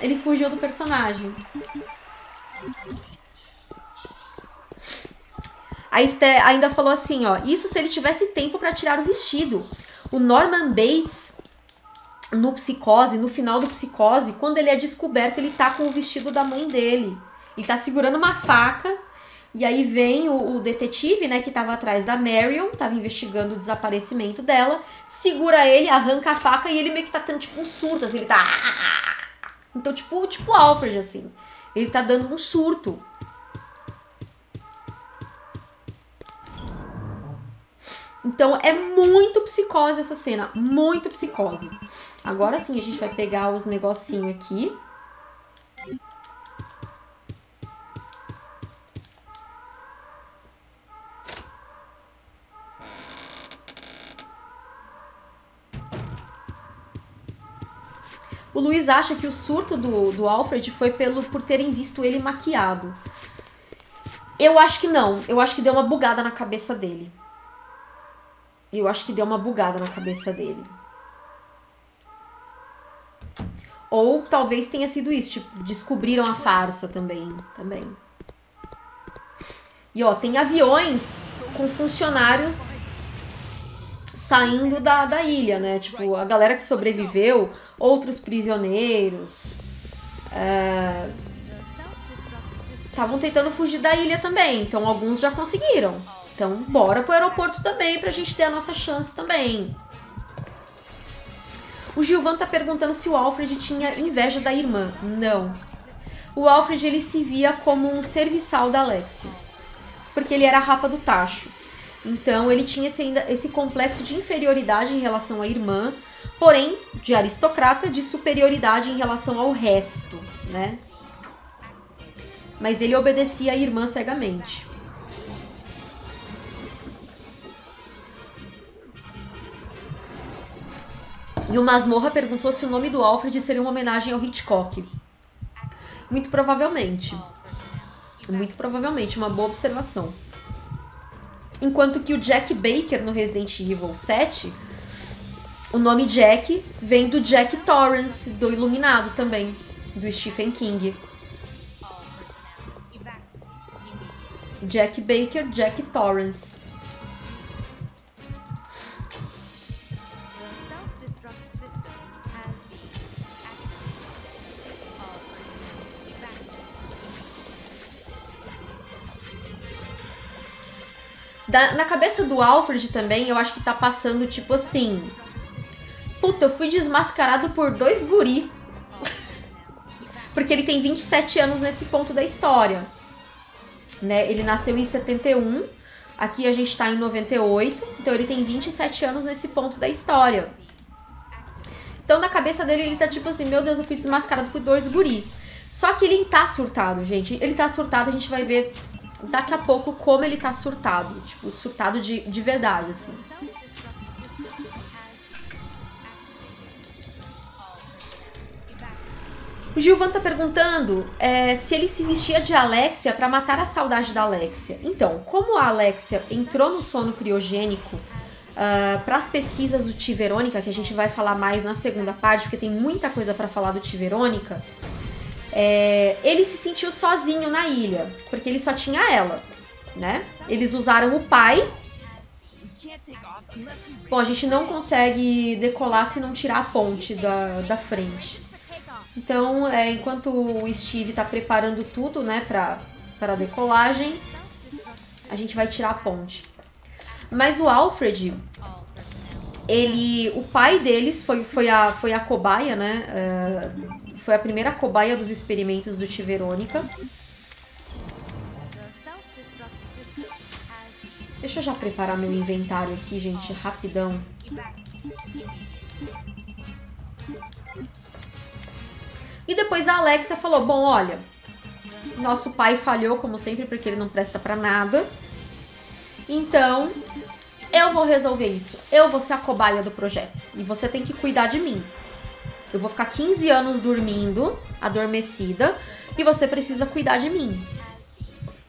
Ele fugiu do personagem. A Esté ainda falou assim, ó. Isso se ele tivesse tempo pra tirar o vestido. O Norman Bates, no Psicose, no final do Psicose, quando ele é descoberto, ele tá com o vestido da mãe dele. Ele tá segurando uma faca. E aí vem o, o detetive, né, que tava atrás da Marion, tava investigando o desaparecimento dela, segura ele, arranca a faca e ele meio que tá tendo tipo um surto, assim, ele tá. Então, tipo, tipo Alfred, assim. Ele tá dando um surto. Então é muito psicose essa cena, muito psicose. Agora sim a gente vai pegar os negocinhos aqui. O Luiz acha que o surto do, do Alfred foi pelo por terem visto ele maquiado. Eu acho que não. Eu acho que deu uma bugada na cabeça dele. Eu acho que deu uma bugada na cabeça dele. Ou talvez tenha sido isso, tipo, descobriram a farsa também, também. E ó, tem aviões com funcionários saindo da, da ilha, né? Tipo, a galera que sobreviveu, outros prisioneiros. é, Estavam tentando fugir da ilha também, então alguns já conseguiram. Então, bora pro aeroporto também pra gente ter a nossa chance também. O Gilvan tá perguntando se o Alfred tinha inveja da irmã. Não. O Alfred ele se via como um serviçal da Alexia. Porque ele era a rapa do tacho. Então ele tinha esse, esse complexo de inferioridade em relação à irmã, porém de aristocrata de superioridade em relação ao resto, né? Mas ele obedecia à irmã cegamente. E o Masmorra perguntou se o nome do Alfred seria uma homenagem ao Hitchcock. Muito provavelmente. Muito provavelmente, uma boa observação. Enquanto que o Jack Baker no Resident Evil 7, o nome Jack vem do Jack Torrance, do Iluminado também, do Stephen King. Jack Baker, Jack Torrance. Da- na cabeça do Alfred também, eu acho que tá passando tipo assim. Puta, eu fui desmascarado por dois guri. Porque ele tem 27 anos nesse ponto da história. Né? Ele nasceu em 71, aqui a gente tá em 98, então ele tem 27 anos nesse ponto da história. Então na cabeça dele ele tá tipo assim, meu Deus, eu fui desmascarado por dois guri. Só que ele tá surtado, gente. Ele tá surtado, a gente vai ver daqui a pouco como ele tá surtado. Tipo, surtado de, de verdade, assim. O Gilvan tá perguntando é, se ele se vestia de Alexia pra matar a saudade da Alexia. Então, como a Alexia entrou no sono criogênico para as pesquisas do T. Verônica, que a gente vai falar mais na segunda parte, porque tem muita coisa pra falar do T. Verônica, é, ele se sentiu sozinho na ilha, porque ele só tinha ela, né? Eles usaram o pai. Bom, a gente não consegue decolar se não tirar a ponte da, da frente. Então, é, enquanto o Steve tá preparando tudo, né, pra, pra decolagem, a gente vai tirar a ponte. Mas o Alfred, ele, o pai deles foi, foi, a, foi a cobaia, né? é, foi a primeira cobaia dos experimentos do T. Verônica. Deixa eu já preparar meu inventário aqui, gente, rapidão. E depois a Alexia falou: Bom, olha, nosso pai falhou, como sempre, porque ele não presta pra nada. Então, eu vou resolver isso. Eu vou ser a cobaia do projeto. E você tem que cuidar de mim. Eu vou ficar 15 anos dormindo, adormecida, e você precisa cuidar de mim.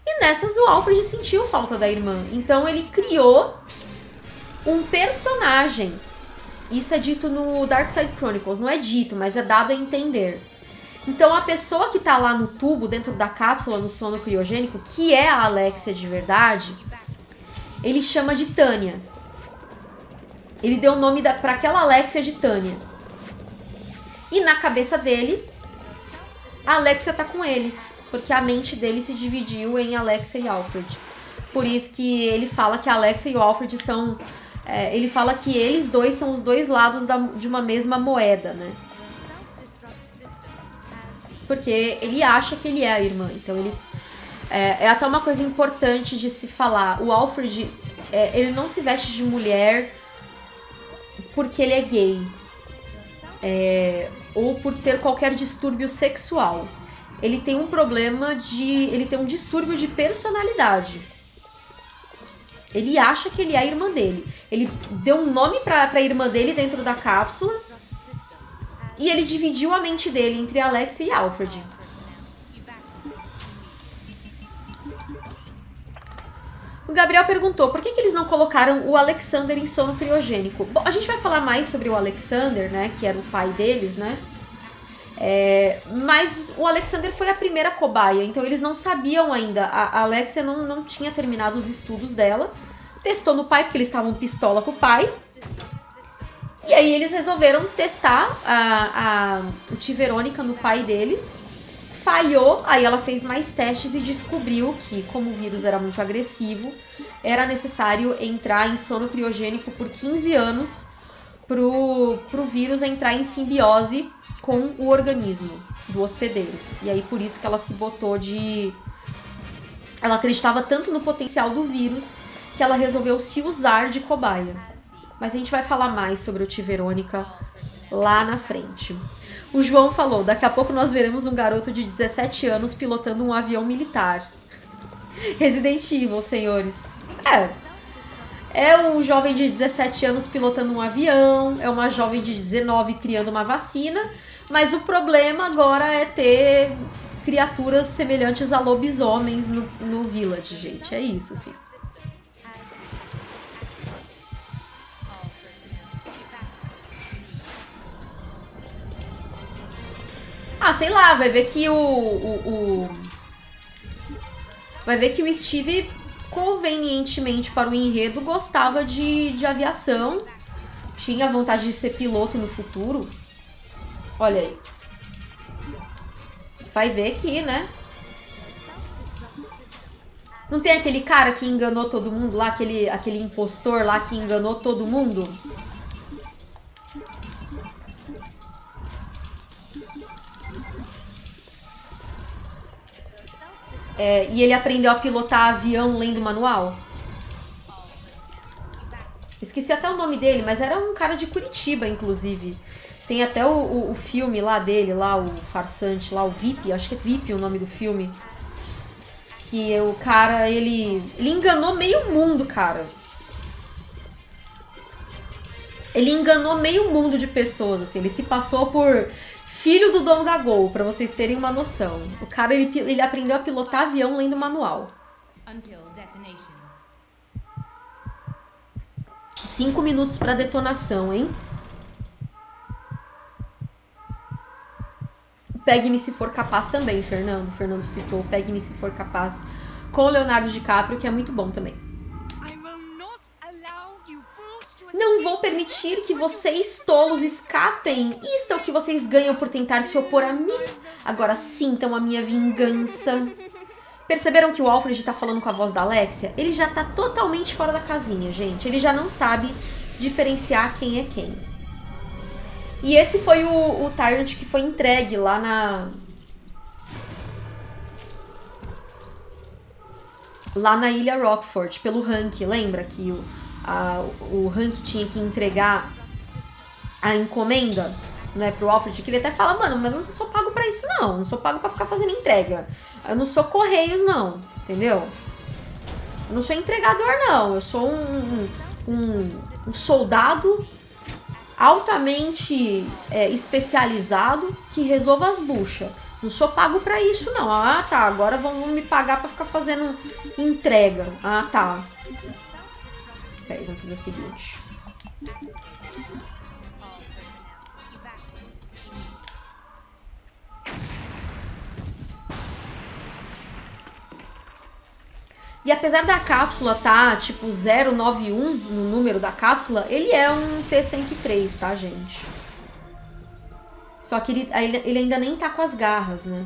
E nessas o Alfred sentiu falta da irmã. Então ele criou um personagem. Isso é dito no Dark Side Chronicles. Não é dito, mas é dado a entender. Então a pessoa que tá lá no tubo, dentro da cápsula, no sono criogênico, que é a Alexia de verdade, ele chama de Tânia. Ele deu o nome da, pra aquela Alexia de Tânia. E na cabeça dele, a Alexia tá com ele. Porque a mente dele se dividiu em Alexia e Alfred. Por isso que ele fala que a Alexia e o Alfred são. é, ele fala que eles dois são os dois lados da- de uma mesma moeda, né? Porque ele acha que ele é a irmã. Então ele. É, é até uma coisa importante de se falar. O Alfred, é, ele não se veste de mulher porque ele é gay. É, ou por ter qualquer distúrbio sexual. Ele tem um problema de. Ele tem um distúrbio de personalidade. Ele acha que ele é a irmã dele. Ele deu um nome pra, pra irmã dele dentro da cápsula. E ele dividiu a mente dele entre Alexia e Alfred. O Gabriel perguntou por que, que eles não colocaram o Alexander em sono criogênico. Bom, a gente vai falar mais sobre o Alexander, né? Que era o pai deles, né? É, mas o Alexander foi a primeira cobaia, então eles não sabiam ainda. A Alexia não, não tinha terminado os estudos dela. Testou no pai, porque eles estavam pistola com o pai. E aí eles resolveram testar a, a, o T. Verônica no pai deles. Falhou, aí ela fez mais testes e descobriu que, como o vírus era muito agressivo, era necessário entrar em sono criogênico por 15 anos pro, pro vírus entrar em simbiose com o organismo do hospedeiro. E aí por isso que ela se botou de. Ela acreditava tanto no potencial do vírus que ela resolveu se usar de cobaia. Mas a gente vai falar mais sobre o T. Verônica lá na frente. O João falou: daqui a pouco nós veremos um garoto de 17 anos pilotando um avião militar. [LAUGHS] Resident Evil, senhores. É. É um jovem de 17 anos pilotando um avião, é uma jovem de 19 criando uma vacina, mas o problema agora é ter criaturas semelhantes a lobisomens no, no Village, gente. É isso, assim. Ah, sei lá, vai ver que o, o, o- Vai ver que o Steve, convenientemente para o enredo, gostava de, de aviação. Tinha vontade de ser piloto no futuro. Olha aí. Vai ver que, né? Não tem aquele cara que enganou todo mundo lá, aquele, aquele impostor lá que enganou todo mundo? É, e ele aprendeu a pilotar avião lendo manual. Esqueci até o nome dele, mas era um cara de Curitiba, inclusive. Tem até o, o, o filme lá dele, lá, o farsante, lá, o VIP, acho que é VIP o nome do filme. Que o cara, ele. Ele enganou meio mundo, cara. Ele enganou meio mundo de pessoas, assim. Ele se passou por filho do dono da Gol, pra vocês terem uma noção. O cara, ele, ele aprendeu a pilotar avião lendo manual. Cinco minutos pra detonação, hein? Pegue-me se for capaz também, Fernando. Fernando citou Pegue-me se for capaz com o Leonardo DiCaprio, que é muito bom também. Não vou permitir que vocês, tolos, escapem. Isto é o que vocês ganham por tentar se opor a mim. Agora sintam a minha vingança. Perceberam que o Alfred tá falando com a voz da Alexia? Ele já tá totalmente fora da casinha, gente. Ele já não sabe diferenciar quem é quem. E esse foi o, o Tyrant que foi entregue lá na. Lá na Ilha Rockford, pelo Hank. Lembra que o, a- o Hank tinha que entregar a encomenda, né, pro Alfred, que ele até fala, mano, mas eu não sou pago pra isso não, não sou pago pra ficar fazendo entrega. Eu não sou correios não, entendeu? Eu não sou entregador não, eu sou um, um, um soldado altamente é, especializado que resolva as buchas. Não sou pago pra isso não. Ah, tá, agora vão me pagar pra ficar fazendo entrega. Ah, tá. Peraí, vamos fazer o seguinte. E apesar da cápsula tá tipo 091 no número da cápsula, ele é um T-103, tá, gente? Só que ele, ele ele ainda nem tá com as garras, né?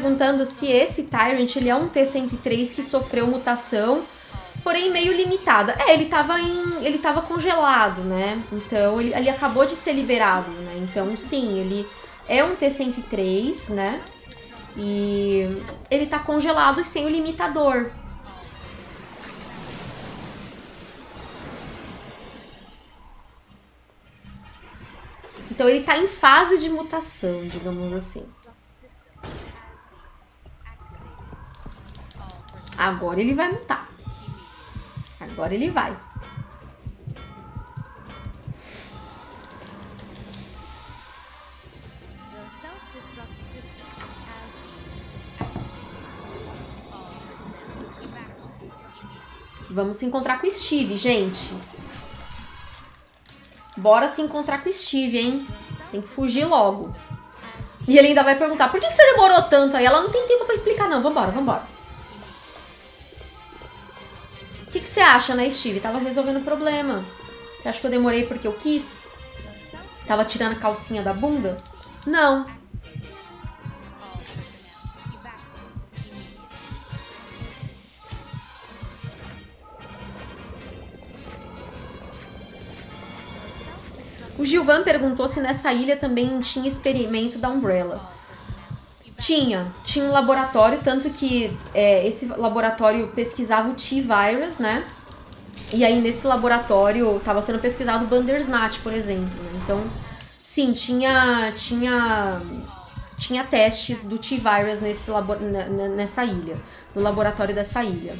Perguntando se esse Tyrant ele é um T-103 que sofreu mutação, porém meio limitada. É, ele tava em. ele tava congelado, né? Então ele, ele acabou de ser liberado, né? Então sim, ele é um T-103, né? E ele tá congelado e sem o limitador. Então ele tá em fase de mutação, digamos assim. Agora ele vai mutar. Agora ele vai. Vamos se encontrar com o Steve, gente. Bora se encontrar com o Steve, hein? Tem que fugir logo. E ele ainda vai perguntar: por que, que você demorou tanto aí? Ela não tem tempo pra explicar, não. Vambora, vambora. Que, que você acha, né, Steve? Tava resolvendo o problema. Você acha que eu demorei porque eu quis? Tava tirando a calcinha da bunda? Não. O Gilvan perguntou se nessa ilha também tinha experimento da Umbrella. Tinha, tinha um laboratório, tanto que é, esse laboratório pesquisava o T-Virus, né? E aí nesse laboratório estava sendo pesquisado o Bandersnatch, por exemplo. né? Então, sim, tinha, tinha tinha testes do T-Virus nesse nessa ilha, no laboratório dessa ilha.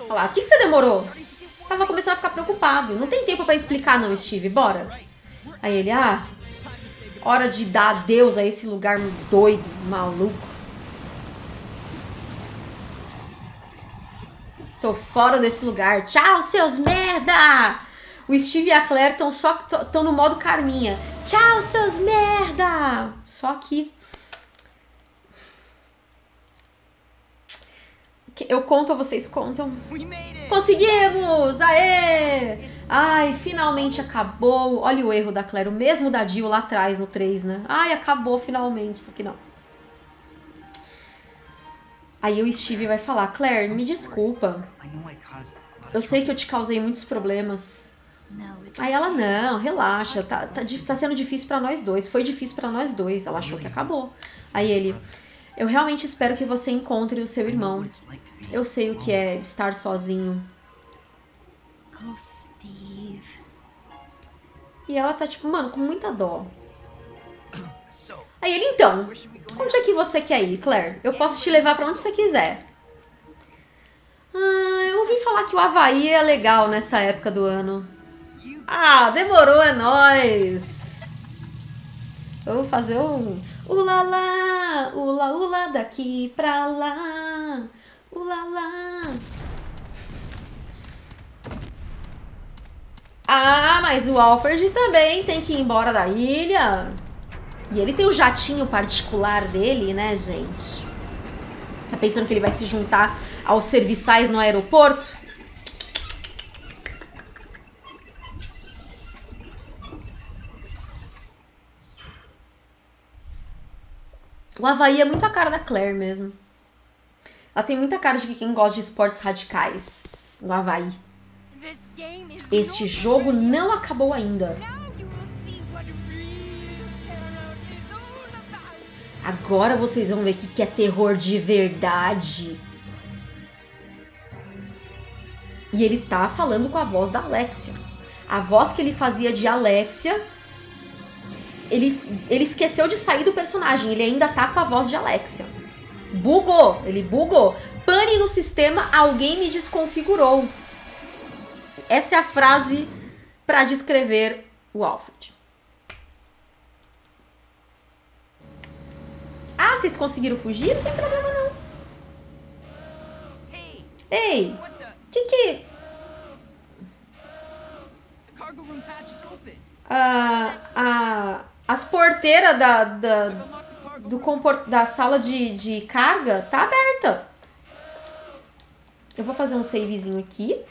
Olha lá, o que, que você demorou? Tava começando a ficar preocupado. Não tem tempo pra explicar, não, Steve. Bora. Aí ele, ah, hora de dar adeus a esse lugar doido, maluco. Tô fora desse lugar. Tchau, seus merda! O Steve e a Claire estão só estão no modo Carminha. Tchau, seus merda! Só que eu conto vocês contam? Conseguimos! Aê! Ai, finalmente acabou. Olha o erro da Claire, o mesmo da Jill lá atrás no 3, né? Ai, acabou finalmente. Isso aqui não. Aí o Steve vai falar: Claire, me desculpa. Eu sei que eu te causei muitos problemas. Aí ela, não, relaxa, tá, tá, tá sendo difícil pra nós dois. Foi difícil pra nós dois. Ela achou que acabou. Aí ele, eu realmente espero que você encontre o seu irmão. what it's like to be Eu sei o que é estar sozinho. oh Steve. E ela tá tipo, mano, com muita dó. [COUGHS] Aí ele, então, onde é que você quer ir, Claire? Eu posso te levar pra onde você quiser. Ah, eu ouvi falar que o Havaí é legal nessa época do ano. Ah, demorou, é nóis. Eu vou fazer um ulala, ula ula daqui pra lá, ulala. Ah, mas o Alfred também tem que ir embora da ilha. E ele tem o jatinho particular dele, né, gente? Tá pensando que ele vai se juntar aos serviçais no aeroporto? O Havaí é muito a cara da Claire mesmo. Ela tem muita cara de que quem gosta de esportes radicais no Havaí. Este jogo não acabou ainda. Agora vocês vão ver o que que é terror de verdade. E ele tá falando com a voz da Alexia. A voz que ele fazia de Alexia. Ele, ele esqueceu de sair do personagem. Ele ainda tá com a voz de Alexia. Bugou. Ele bugou. Pane no sistema, alguém me desconfigurou. Essa é a frase pra descrever o Alfred. Ah, vocês conseguiram fugir? Não tem problema não. Ei, what the? que que... Ah, ah, as porteiras da, da, do room. compor- da sala de, de carga tá aberta. Eu vou fazer um savezinho aqui.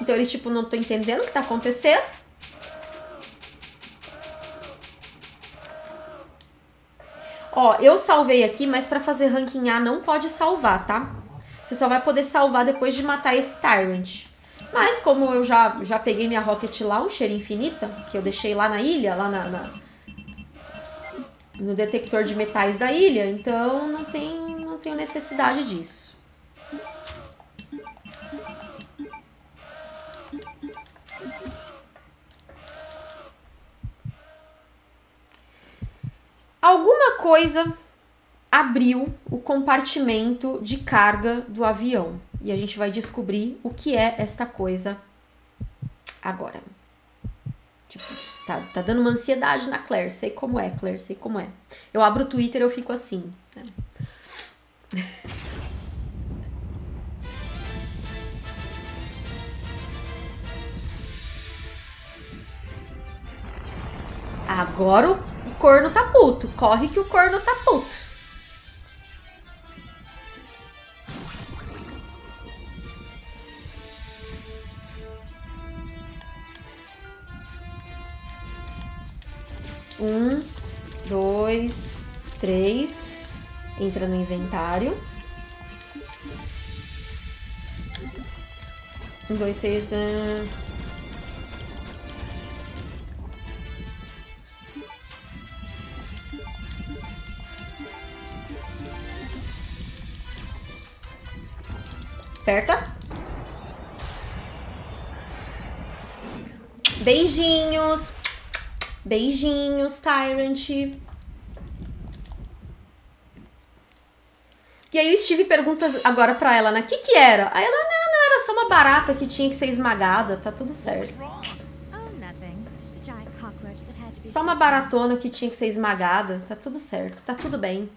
Então ele tipo, não tô entendendo o que tá acontecendo. Ó, eu salvei aqui, mas pra fazer ranking A não pode salvar, tá? Você só vai poder salvar depois de matar esse Tyrant. Mas como eu já, já peguei minha Rocket Launcher infinita, que eu deixei lá na ilha, lá na, na- no detector de metais da ilha, então não, tem, não tenho necessidade disso. Alguma coisa abriu o compartimento de carga do avião. E a gente vai descobrir o que é esta coisa agora. Tipo, tá, tá dando uma ansiedade na Claire. Sei como é, Claire, sei como é. Eu abro o Twitter eu fico assim. né? Agora o corno tá puto. Corre que o corno tá puto. Um, dois, três. Entra no inventário. Um, dois, três. ah. Aperta. Beijinhos. Beijinhos, Tyrant. E aí o Steve pergunta agora pra ela, né? O que que era? Aí ela, não, não, era só uma barata que tinha que ser esmagada, tá tudo certo. Só uma baratona que tinha que ser esmagada, tá tudo certo, tá tudo bem.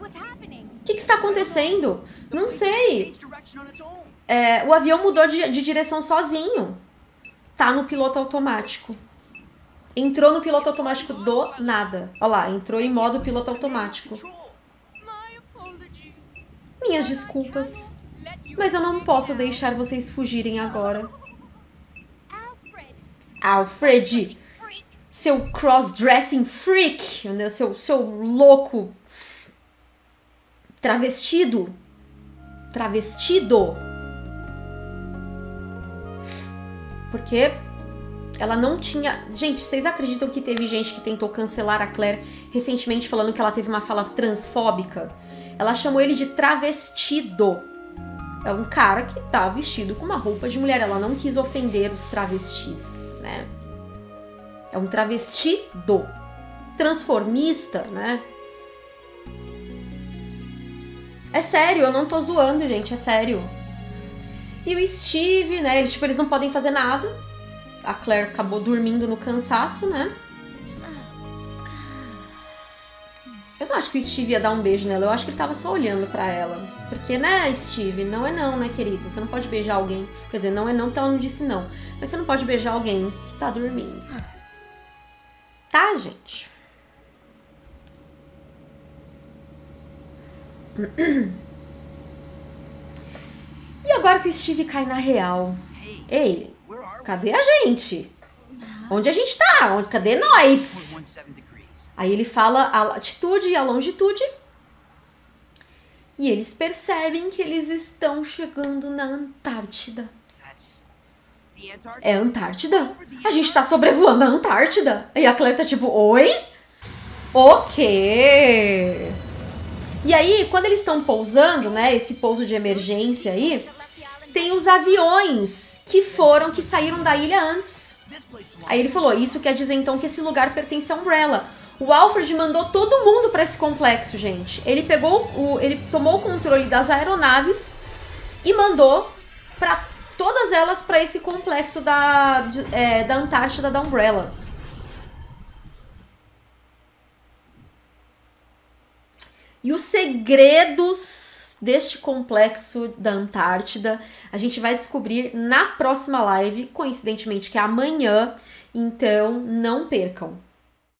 What's happening? Que que está acontecendo? Não sei. É, o avião mudou de, de direção sozinho. Tá no piloto automático. Entrou no piloto automático do nada. Olha lá, entrou em modo piloto automático. Minhas desculpas. Mas eu não posso deixar vocês fugirem agora. Alfred! Seu cross-dressing freak, seu, seu louco travestido. Travestido. Porque ela não tinha. Gente, vocês acreditam que teve gente que tentou cancelar a Claire recentemente falando que ela teve uma fala transfóbica? Ela chamou ele de travestido. É um cara que tá vestido com uma roupa de mulher. Ela não quis ofender os travestis, né? É um travestido. Transformista, né? É sério, eu não tô zoando, gente, é sério. E o Steve, né? Eles, tipo, eles não podem fazer nada. A Claire acabou dormindo no cansaço, né? Eu não acho que o Steve ia dar um beijo nela, eu acho que ele tava só olhando pra ela. Porque, né, Steve, não é não, né, querido? Você não pode beijar alguém. Quer dizer, não é não porque ela não disse não. Mas você não pode beijar alguém que tá dormindo. Tá, gente? E agora que o Steve cai na real? Ei, cadê a gente? Onde a gente tá? Onde, cadê nós? 0.17 degrees. Aí ele fala a latitude e a longitude. E eles percebem que eles estão chegando na Antártida. É Antártida? A gente tá sobrevoando a Antártida. E a Claire tá tipo, oi? O quê? E aí, quando eles estão pousando, né, esse pouso de emergência aí, tem os aviões que foram, que saíram da ilha antes. Aí ele falou: Isso quer dizer então que esse lugar pertence à Umbrella. O Alfred mandou todo mundo pra esse complexo, gente. Ele pegou o. Ele tomou o controle das aeronaves e mandou pra todas elas pra esse complexo da, de- é, da Antártida da Umbrella. E os segredos deste complexo da Antártida a gente vai descobrir na próxima live, coincidentemente que é amanhã, então não percam.